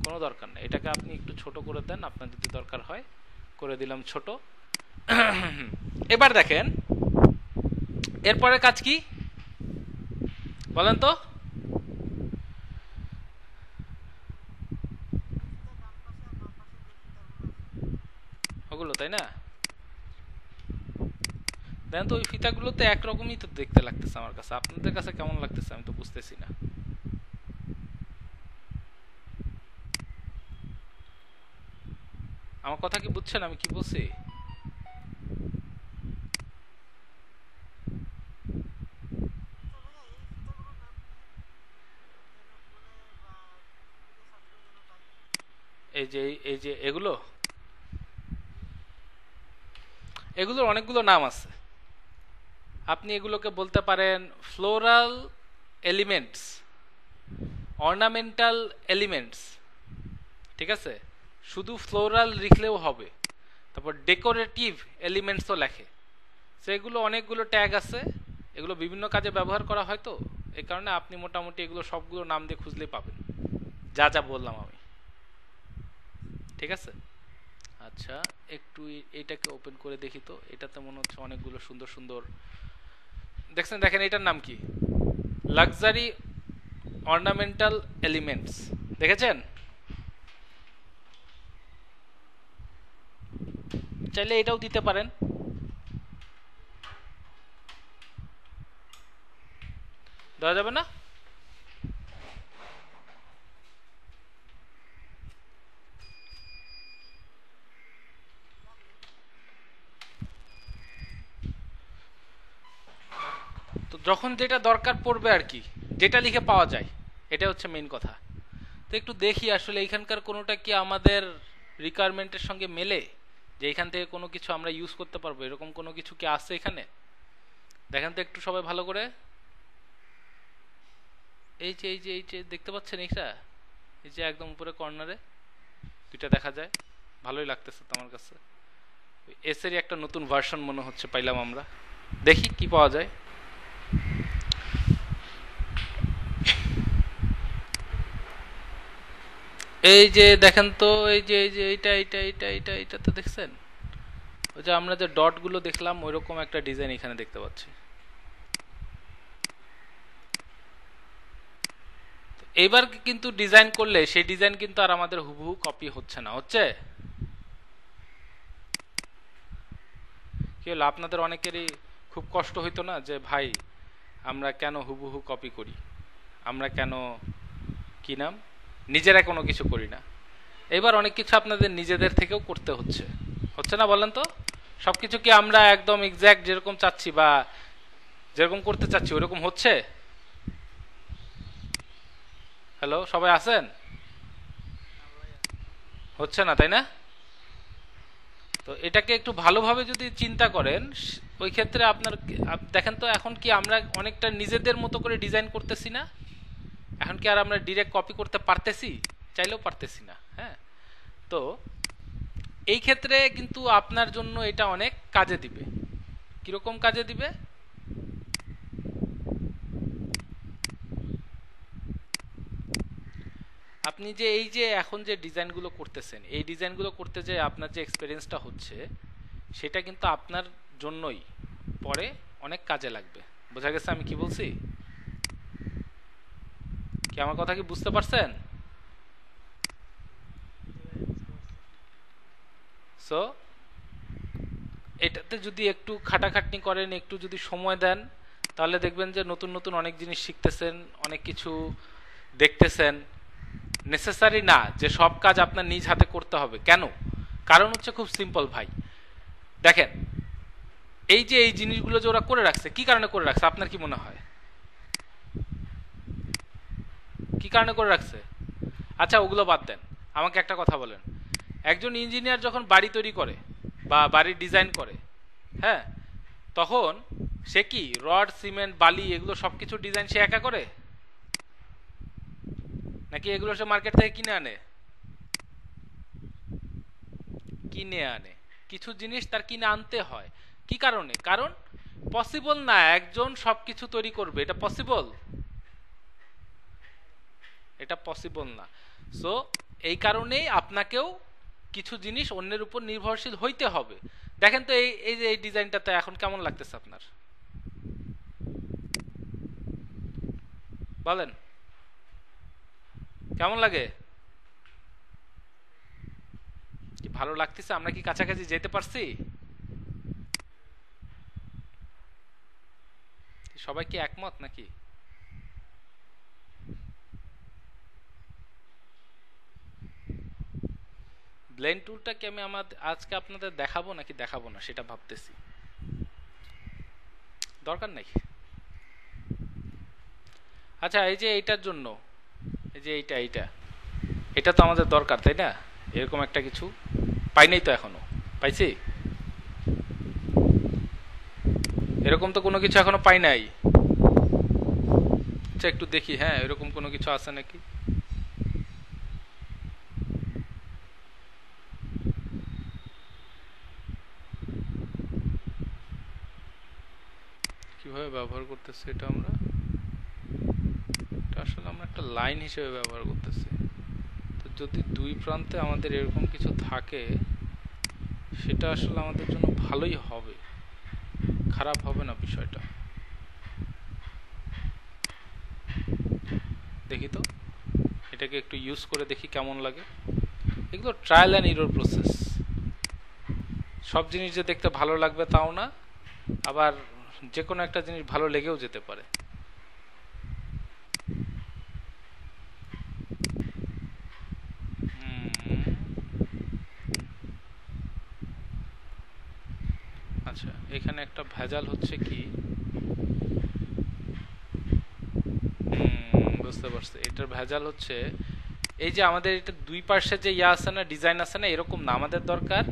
কোনো দরকার নেই। এটাকে আপনি একটু ছোট করে দেন আপনার যদি দরকার হয়। করে দিলাম ছোট। এবার দেখেন এরপরের কাজ কি? বলেন তো। ওগুলো, তাই না? দেখেন তো ওই ফিতাগুলো তো একরকমই তো দেখতে লাগতেছে আমার কাছে। আপনাদের কাছে কেমন লাগতেছে আমি তো বুঝতেছি না। আমার কথা কি বুঝছেন? আমি কি বলছি? এই যে এই যে, এগুলো? এগুলোর অনেকগুলো নাম আছে। আপনি এগুলোকে বলতে পারেন ফ্লোরাল এলিমেন্টস, অর্নামেন্টাল এলিমেন্টস, ঠিক আছে? শুধু ফ্লোরাল লিখলেও হবে। তারপর ডেকোরেটিভ এলিমেন্টসও লেখে। সেগুলো অনেকগুলো ট্যাগ আছে। এগুলো বিভিন্ন কাজে ব্যবহার করা হয় তো। এই কারণে আপনি মোটামুটি এগুলো সবগুলো নাম দিয়ে খুঁজলেই পাবেন। যা যা বললাম আমি। ঠিক আছে? আচ্ছা একটু এটাকে ওপেন করে দেখি তো। এটাতে মনে হচ্ছে অনেকগুলো সুন্দর সুন্দর। দেখছেন, দেখেন, এটার নাম কি? লাক্সারি অর্নামেন্টাল এলিমেন্টস দেখেছেন? চাইলে এটাও দিতে পারেন। দেওয়া যাবে না? তো যখন যেটা দরকার পড়বে আর কি, যেটা লিখে পাওয়া যায় এটা হচ্ছে মেইন কথা। তো একটু দেখি আসলে এখানকার কোনোটা কি আমাদের রিকোয়ারমেন্টের সঙ্গে মেলে? যে এখান থেকে কোনো কিছু আমরা ইউজ করতে পারব, এরকম কোনো কিছু কি আছে এখানে? দেখেন তো একটু সবাই ভালো করে। এই যে এই যে এই যে, দেখতে পাচ্ছেন এইটা? এই যে একদম উপরে কর্নারে দুইটা দেখা যায়। ভালোই লাগতেছে তোমার কাছে। এসেরই একটা নতুন ভার্সন মনে হচ্ছে পাইলাম আমরা। দেখি কি পাওয়া যায়। এই যে দেখেন তো, এই যে এই যে, এইটা এইটা এইটা এইটা এইটা তো দেখছেন? ওই যে আমরা যে ডটগুলো দেখলাম, ওইরকম একটা ডিজাইন এখানে দেখতে পাচ্ছি। তো এইবার কিন্তু ডিজাইন করলে, সেই ডিজাইন কিন্তু আর আমাদের হুবহু কপি হচ্ছে না, হচ্ছে? কি হলো, আপনাদের অনেকেরই খুব কষ্ট হইতো না যে, ভাই, আমরা কেন হুবহু কপি করি? আমরা কেন, কি নাম? নিজেরা কোনো কিছু করি না। এবার অনেক কিছু আপনাদের নিজেদের থেকেও করতে হচ্ছে। হচ্ছে না বলেন তো? সব কিছু কি আমরা একদম এক্স্যাক্ট যেরকম চাচ্ছি বা যেরকম করতে চাচ্ছি ওরকম হচ্ছে? হ্যালো সবাই আছেন? হচ্ছে না, তাই না? তো এটাকে একটু ভালোভাবে যদি চিন্তা করেন, ওই ক্ষেত্রে আপনার দেখেন তো এখন কি আমরা অনেকটা নিজেদের মতো করে ডিজাইন করতেছি না? এখন কি আর আমরা ডিরেক্ট কপি করতে পারতেছি? চাইলেও পারতেছি না হ্যাঁ? তো এই ক্ষেত্রে কিন্তু আপনার জন্য এটা অনেক কাজে দিবে। কীরকম কাজে দিবে? আপনি যে এই যে এখন যে ডিজাইনগুলো করতেছেন, এই ডিজাইনগুলো করতে যে আপনার যে এক্সপিরিয়েন্সটা হচ্ছে, সেটা কিন্তু আপনার জন্যই, পরে অনেক কাজে লাগবে। বোঝা গেছে আমি কি বলছি? কি আমার কথা কি বুঝতে পারছেন? সো এটাতে যদি একটু খাটাখাটনি করেন, একটু যদি সময় দেন, তাহলে দেখবেন যে নতুন নতুন অনেক জিনিস শিখতেছেন, অনেক কিছু দেখতেছেন। নেসেসারি না যে সব কাজ আপনার নিজ হাতে করতে হবে। কেন? কারণ হচ্ছে খুব সিম্পল ভাই। দেখেন, এই যে এই জিনিসগুলো যে ওরা করে রাখছে, কি কারণে করে রাখছে? আপনার কি মনে হয়? কি কারণে করে রাখছে? আচ্ছা ওগুলো বাদ দেন। আমাকে একটা কথা বলেন। একজন ইঞ্জিনিয়ার যখন বাড়ি তৈরি করে বা বাড়ির ডিজাইন করে হ্যাঁ তখন সে কি রড, সিমেন্ট, বালি এগুলো সব কিছু ডিজাইন সে একা করে? নাকি এগুলো সে মার্কেট থেকে কিনে আনে? কিনে আনে। কিছু জিনিস তার কিনে আনতে হয়। কি কারণে? কারণ পসিবল না একজন সবকিছু তৈরি করবে। এটা পসিবল? এটা পসিবল না। সো এই কারণেই আপনাকেও কিছু জিনিস অন্যের উপর নির্ভরশীল হইতে হবে। দেখেন তো এই এই যে এই ডিজাইনটাতে এখন কেমন লাগতেছে আপনার? বলেন। কেমন লাগে? কি ভালো লাগতেছে? আমরা কি কাছাকাছি যেতে পারছি? সবাই কি একমত নাকি? ব্লেন্ড টুলটা কি আমি আমাদের আজকে আপনাদের দেখাবো নাকি দেখাবো না, সেটা ভাবতেছি। দরকার নেই। আচ্ছা এই যে এইটার জন্য, এই যে এইটা এইটা। এটা তো আমাদের দরকার, তাই না? এরকম একটা কিছু। পাই নাই তো এখনও। পাইছি? এরকম তো কোনো কিছু এখনও পাই নাই। আচ্ছা একটু দেখি হ্যাঁ এরকম কোনো কিছু আছে নাকি? কীভাবে ব্যবহার করতেছি এটা আমরা? এটা আসলে আমরা একটা লাইন হিসেবে ব্যবহার করতেছি। তো যদি দুই প্রান্তে আমাদের এরকম কিছু থাকে, সেটা আসলে আমাদের জন্য ভালোই হবে। খারাপ হবে না বিষয়টা। দেখি তো। এটাকে একটু ইউজ করে দেখি কেমন লাগে। এগুলো ট্রায়াল অ্যান্ড ইরোর প্রসেস সব জিনিস যে দেখতে ভালো লাগবে তাও না, আবার যে কোনো একটা জিনিস ভালো লেগেও যেতে পারে। আচ্ছা এখানে একটা ভেজাল হচ্ছে কি? বুঝতে পারছি। এটার ভেজাল হচ্ছে, এই যে আমাদের এটা দুই পার্শ্বে যে ইয়া আছে না, ডিজাইন আছে না, এরকম না আমাদের দরকার।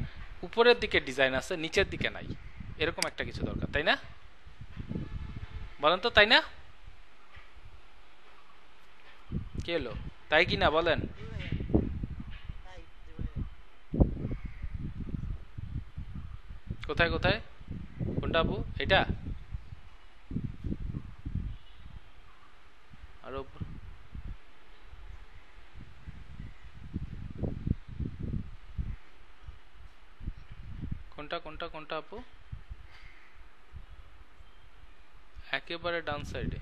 উপরের দিকে ডিজাইন আছে, নিচের দিকে নাই। এরকম একটা কিছু দরকার, তাই না? বলেন তো, তাই না? কে এলো তাই কি না, বলেন। কোথায় কোথায়? কোনটা আপু? এটা আরও। কোনটা কোনটা কোনটা আপু? একেবারে ডান সাইডে।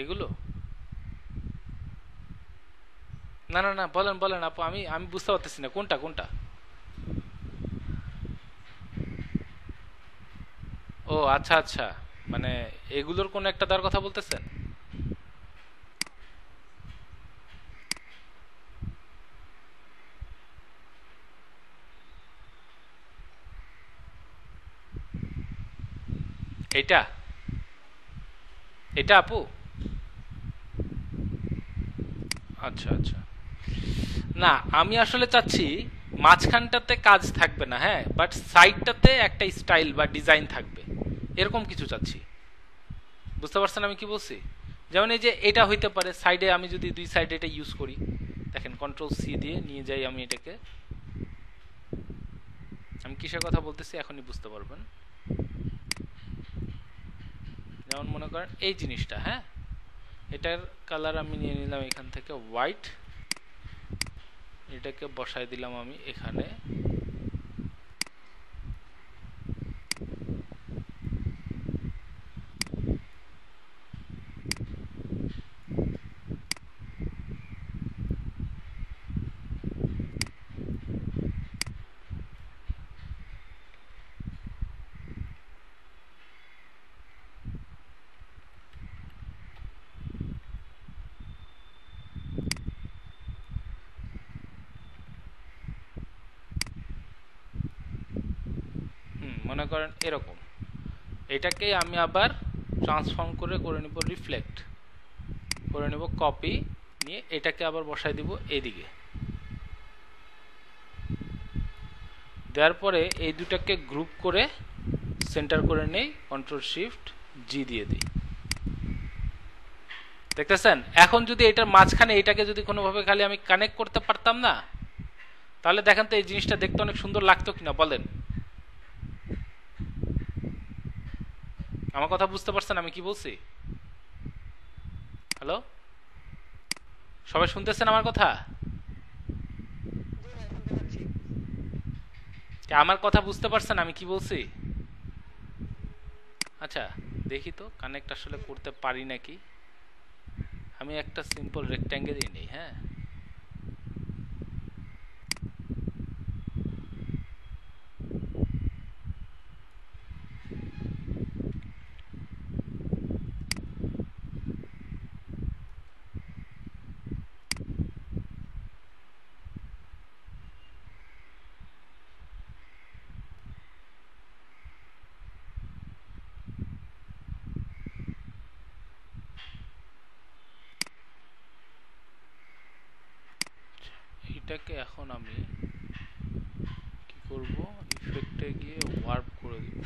এগুলো? না না না, বলেন বলেন আপু, আমি আমি বুঝতে পারতেছি না, কোনটা কোনটা? ও আচ্ছা আচ্ছা মানে এগুলোর কোন একটা তার কথা বলতেছেন? এটা। এটা আপু। আচ্ছা আচ্ছা। না, আমি আসলে চাচ্ছি মাঝখানটাতে কাজ থাকবে না হ্যাঁ বাট সাইডটাতে একটা স্টাইল বা ডিজাইন থাকবে। এরকম কিছু চাচ্ছি। বুঝতে পারছেন আমি কি বলছি? যেমন এই যে এটা হইতে পারে সাইডে আমি যদি দুই সাইডে এটা ইউজ করি, দেখেন কন্ট্রোল সি দিয়ে নিয়ে যাই আমি এটাকে। আমি কিসের কথা বলতেছি, এখনই বুঝতে পারবেন। যেমন মনে করেন এই জিনিসটা হ্যাঁ? এটার কালার আমি নিয়ে নিলাম এখান থেকে হোয়াইট এটাকে বসাই দিলাম আমি এখানে হুম মনে করেন এরকম। এটাকে আমি আবার ট্রান্সফর্ম করে করে নিব রিফ্লেক্ট করে নিব কপি নিয়ে এটাকে আবার বসাই দিব এইদিকে দেওয়ার পরে এই দুটাকে গ্রুপ করে সেন্টার করে নেই কন্ট্রোল শিফট জি দিয়ে দিই। দেখতেছেন? এখন যদি এটার মাঝখানে এটাকে যদি কোনোভাবে খালি আমি কানেক্ট করতে পারতাম না, তাহলে দেখেন তো এই জিনিসটা দেখতে অনেক সুন্দর লাগতো কিনা বলেন। আমার কথা বুঝতে পারছেন আমি কি বলছি? হ্যালো সবাই শুনতেছেন আমার কথা? আমার কথা বুঝতে পারছেন আমি কি বলছি? আচ্ছা দেখি তো কানেক্ট আসলে করতে পারি নাকি? আমি একটা সিম্পল রেক্ট্যাঙ্গেলই নেই হ্যাঁ? এটাকে এখন আমি কি করব ইফেক্টে গিয়ে ওয়ার্প করে দিব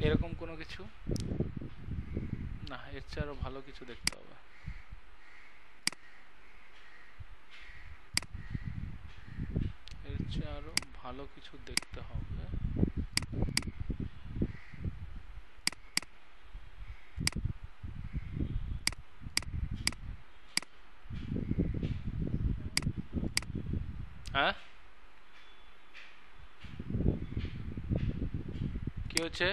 এরকম কোনো কিছু? না, এর চেয়ে আরও ভালো কিছু দেখতে হবে। এর চেয়ে আরও ভালো কিছু দেখতে হবে। হ্যাঁ? কি হচ্ছে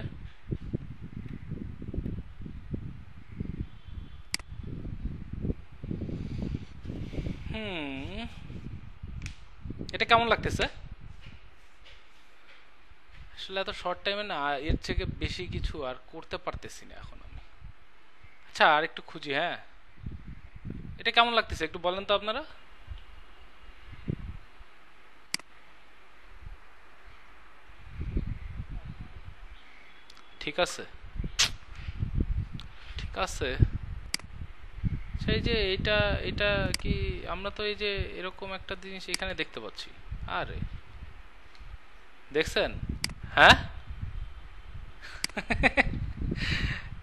হুম এটা কেমন লাগতেছে? আসলে এত শর্ট টাইমে না, এর থেকে বেশি কিছু আর করতে পারতেছি না এখন আমি। আচ্ছা আর একটু খুঁজি হ্যাঁ। এটা কেমন লাগতেছে, একটু বলেন তো আপনারা। ঠিক আছে। ঠিক আছে। সেই যে এটা এটা কি, আমরা তো এই যে এরকম একটা জিনিস এখানে দেখতে পাচ্ছি। আরে। দেখছেন? হ্যাঁ?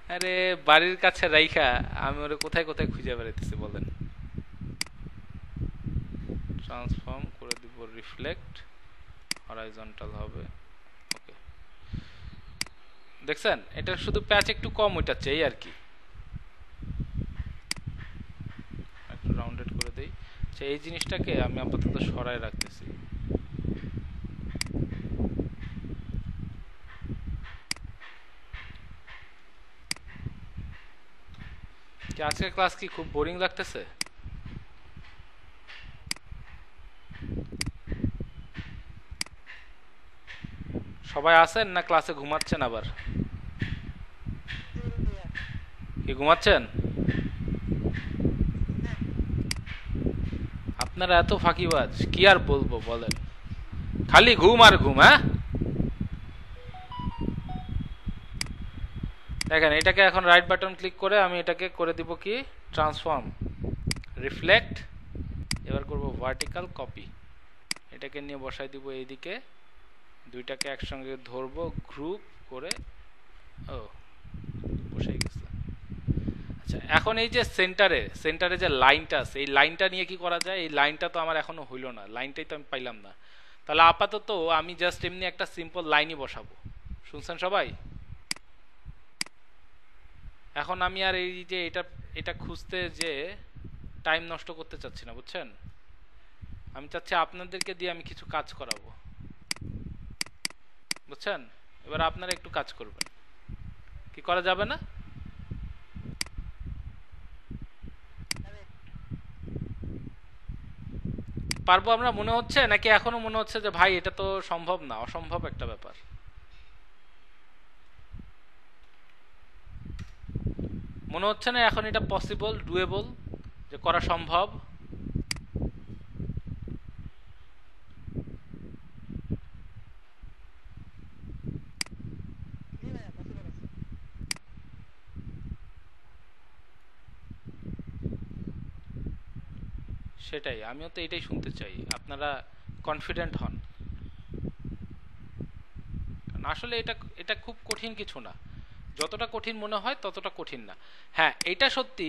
আরে, বাড়ির কাছে রাইখা, আমি ওরে কোথায় কোথায় খুঁজে বেড়াইতেছি বলেন? ট্রান্সফর্ম করে দিব রিফ্লেক্ট হরাইজন্টাল হবে। ওকে দেখছেন? এটা শুধু প্যাচ একটু কম ওইটাচ্ছে এই আর কি। একটু রাউন্ডেড করে দেই। আচ্ছা এই জিনিসটাকে আমি আপাতত সরায় রাখতেছি। কি আজকের ক্লাস কি খুব বোরিং লাগতেছে? সবাই আছেন না ক্লাসে ঘুমাচ্ছেন আবার? কি ঘুমাচ্ছেন? আপনারা এত ফাঁকিবাজ, কি আর বলব বলেন? খালি ঘুম আর ঘুম হ্যাঁ? দেখেন, এটাকে এখন রাইট বাটন ক্লিক করে আমি এটাকে করে দিব কি? ট্রান্সফর্ম রিফ্লেক্ট এবার করব ভার্টিক্যাল কপি এটাকে নিয়ে বসাই দিব এইদিকে। দুইটাকে একসঙ্গে ধরবো গ্রুপ করে। ও বসে গেছে। আচ্ছা এখন এই যে সেন্টারে সেন্টারে যে লাইনটা আছে, এই লাইনটা নিয়ে কি করা যায়? এই লাইনটা তো আমার এখনও হইল না লাইনটাই তো আমি পাইলাম না। তাহলে আপাতত আমি জাস্ট এমনি একটা সিম্পল লাইনই বসাবো। শুনছেন সবাই? এখন আমি আর এই যে এটা এটা খুঁজতে যে টাইম নষ্ট করতে চাচ্ছি না, বুঝছেন? আমি চাচ্ছি আপনাদেরকে দিয়ে আমি কিছু কাজ করাবো। বুঝছেন? এবার আপনারা একটু কাজ করবেন। কি করা যাবে না? পারব আমরা? মনে হচ্ছে? নাকি এখনও মনে হচ্ছে যে, ভাই, এটা তো সম্ভব না, অসম্ভব একটা ব্যাপার। মনে হচ্ছে না এখন এটা পসিবল ডুয়েবল যে করা সম্ভব। সেটাই, আমিও তো এটাই শুনতে চাই। আপনারা কনফিডেন্ট হন। আসলে এটা এটা খুব কঠিন কিছু না। যতটা কঠিন মনে হয় ততটা কঠিন না। হ্যাঁ এটা সত্যি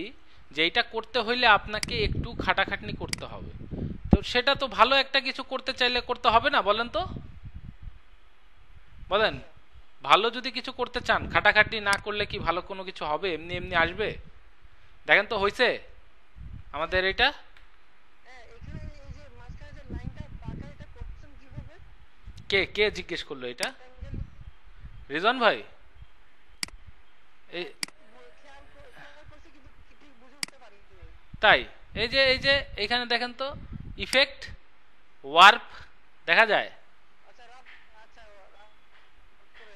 যে এটা করতে হইলে আপনাকে একটু খাটাখাটনি করতে হবে। তো সেটা তো ভালো একটা কিছু করতে চাইলে করতে হবে না, বলেন তো? বলেন, ভালো যদি কিছু করতে চান, খাটাখাটনি না করলে কি ভালো কোনো কিছু হবে? এমনি এমনি আসবে? দেখেন তো হয়েছে আমাদের এটা? কে কে জিজ্ঞেস করল এটা? রিজন ভাই এই খেয়াল করে খেয়াল করছি কিন্তু কি ঠিক বুঝে উঠতে পারিনি তাই, এই যে এই যে, এখানে দেখেন তো ইফেক্ট ওয়ার্প দেখা যায়? করে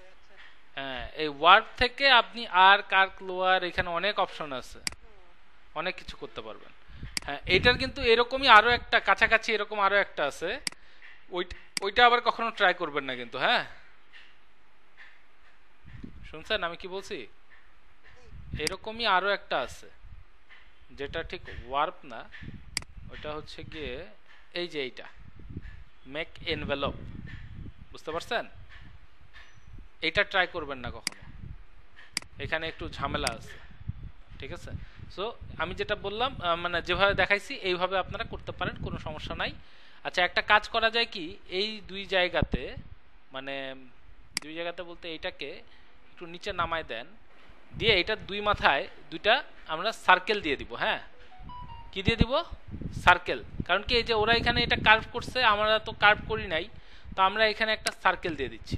হ্যাঁ এই ওয়ার্প থেকে আপনি আর কার্ক লোয়ার এখানে অনেক অপশন আছে। অনেক কিছু করতে পারবেন। হ্যাঁ এইটার কিন্তু এরকমই আরও একটা, কাছাকাছি এরকম আরও একটা আছে। ওই ওইটা আবার কখনো ট্রাই করবেন না কিন্তু হ্যাঁ? শুনছেন আমি কি বলছি? এরকমই আরও একটা আছে, যেটা ঠিক ওয়ার্প না, ওটা হচ্ছে গিয়ে এই যে এইটা মেক এনভেলপ বুঝতে পারছেন? এটা ট্রাই করবেন না কখনো। এখানে একটু ঝামেলা আছে, ঠিক আছে? সো আমি যেটা বললাম মানে যেভাবে দেখাইছি, এইভাবে আপনারা করতে পারেন, কোনো সমস্যা নাই। আচ্ছা একটা কাজ করা যায় কি, এই দুই জায়গাতে মানে দুই জায়গাতে বলতে এইটাকে একটু নিচে নামায় দেন দিয়ে এটা দুই মাথায় দুইটা আমরা সার্কেল দিয়ে দিব হ্যাঁ? কি দিয়ে দিব? সার্কেল কারণ কি এই যে ওরা এখানে এটা কার্ভ করছে, আমরা তো কার্ভ করি নাই, তো আমরা এখানে একটা সার্কেল দিয়ে দিচ্ছি।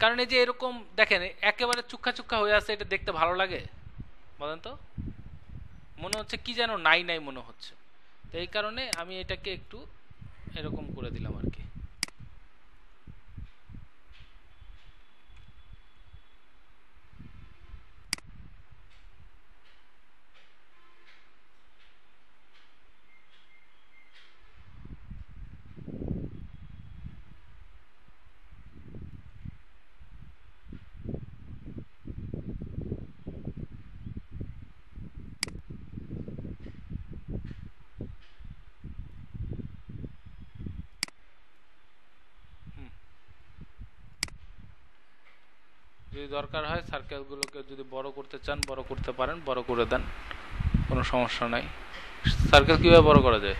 কারণ এই যে এরকম, দেখেন, একেবারে চুক্কা চুক্কা হয়ে আছে, এটা দেখতে ভালো লাগে। বলেন তো। মনে হচ্ছে কি যেন নাই নাই মনে হচ্ছে। তো এই কারণে আমি এটাকে একটু এরকম করে দিলাম আর কি। যদি দরকার হয় সার্কেলগুলোকে যদি বড় করতে চান, বড় করতে পারেন, বড় করে দেন, কোনো সমস্যা নাই। সার্কেল কীভাবে বড় করা যায়?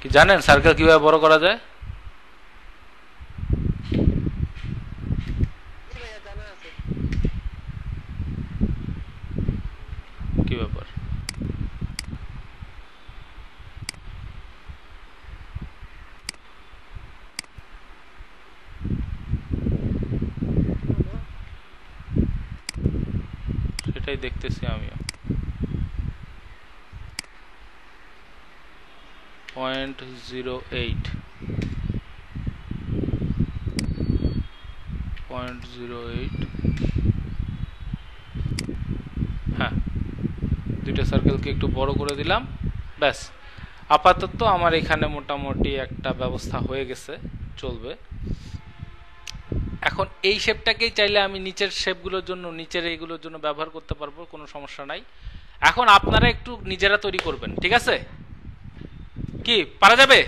কি জানেন? সার্কেল কীভাবে বড় করা যায়? সেটাই দেখতেছি আমিও। Point zero eight point zero eight হ্যাঁ দুইটা সার্কেলকে একটু বড় করে দিলাম। ব্যাস, আপাতত আমার এখানে মোটামুটি একটা ব্যবস্থা হয়ে গেছে, চলবে। এখন এই শেপটাকেই চাইলে আমি নিচের শেপগুলোর জন্য, নিচের এইগুলোর জন্য ব্যবহার করতে পারব, কোনো সমস্যা নাই। এখন আপনারা একটু নিজেরা তৈরি করবেন, ঠিক আছে? কি, পারা যাবে?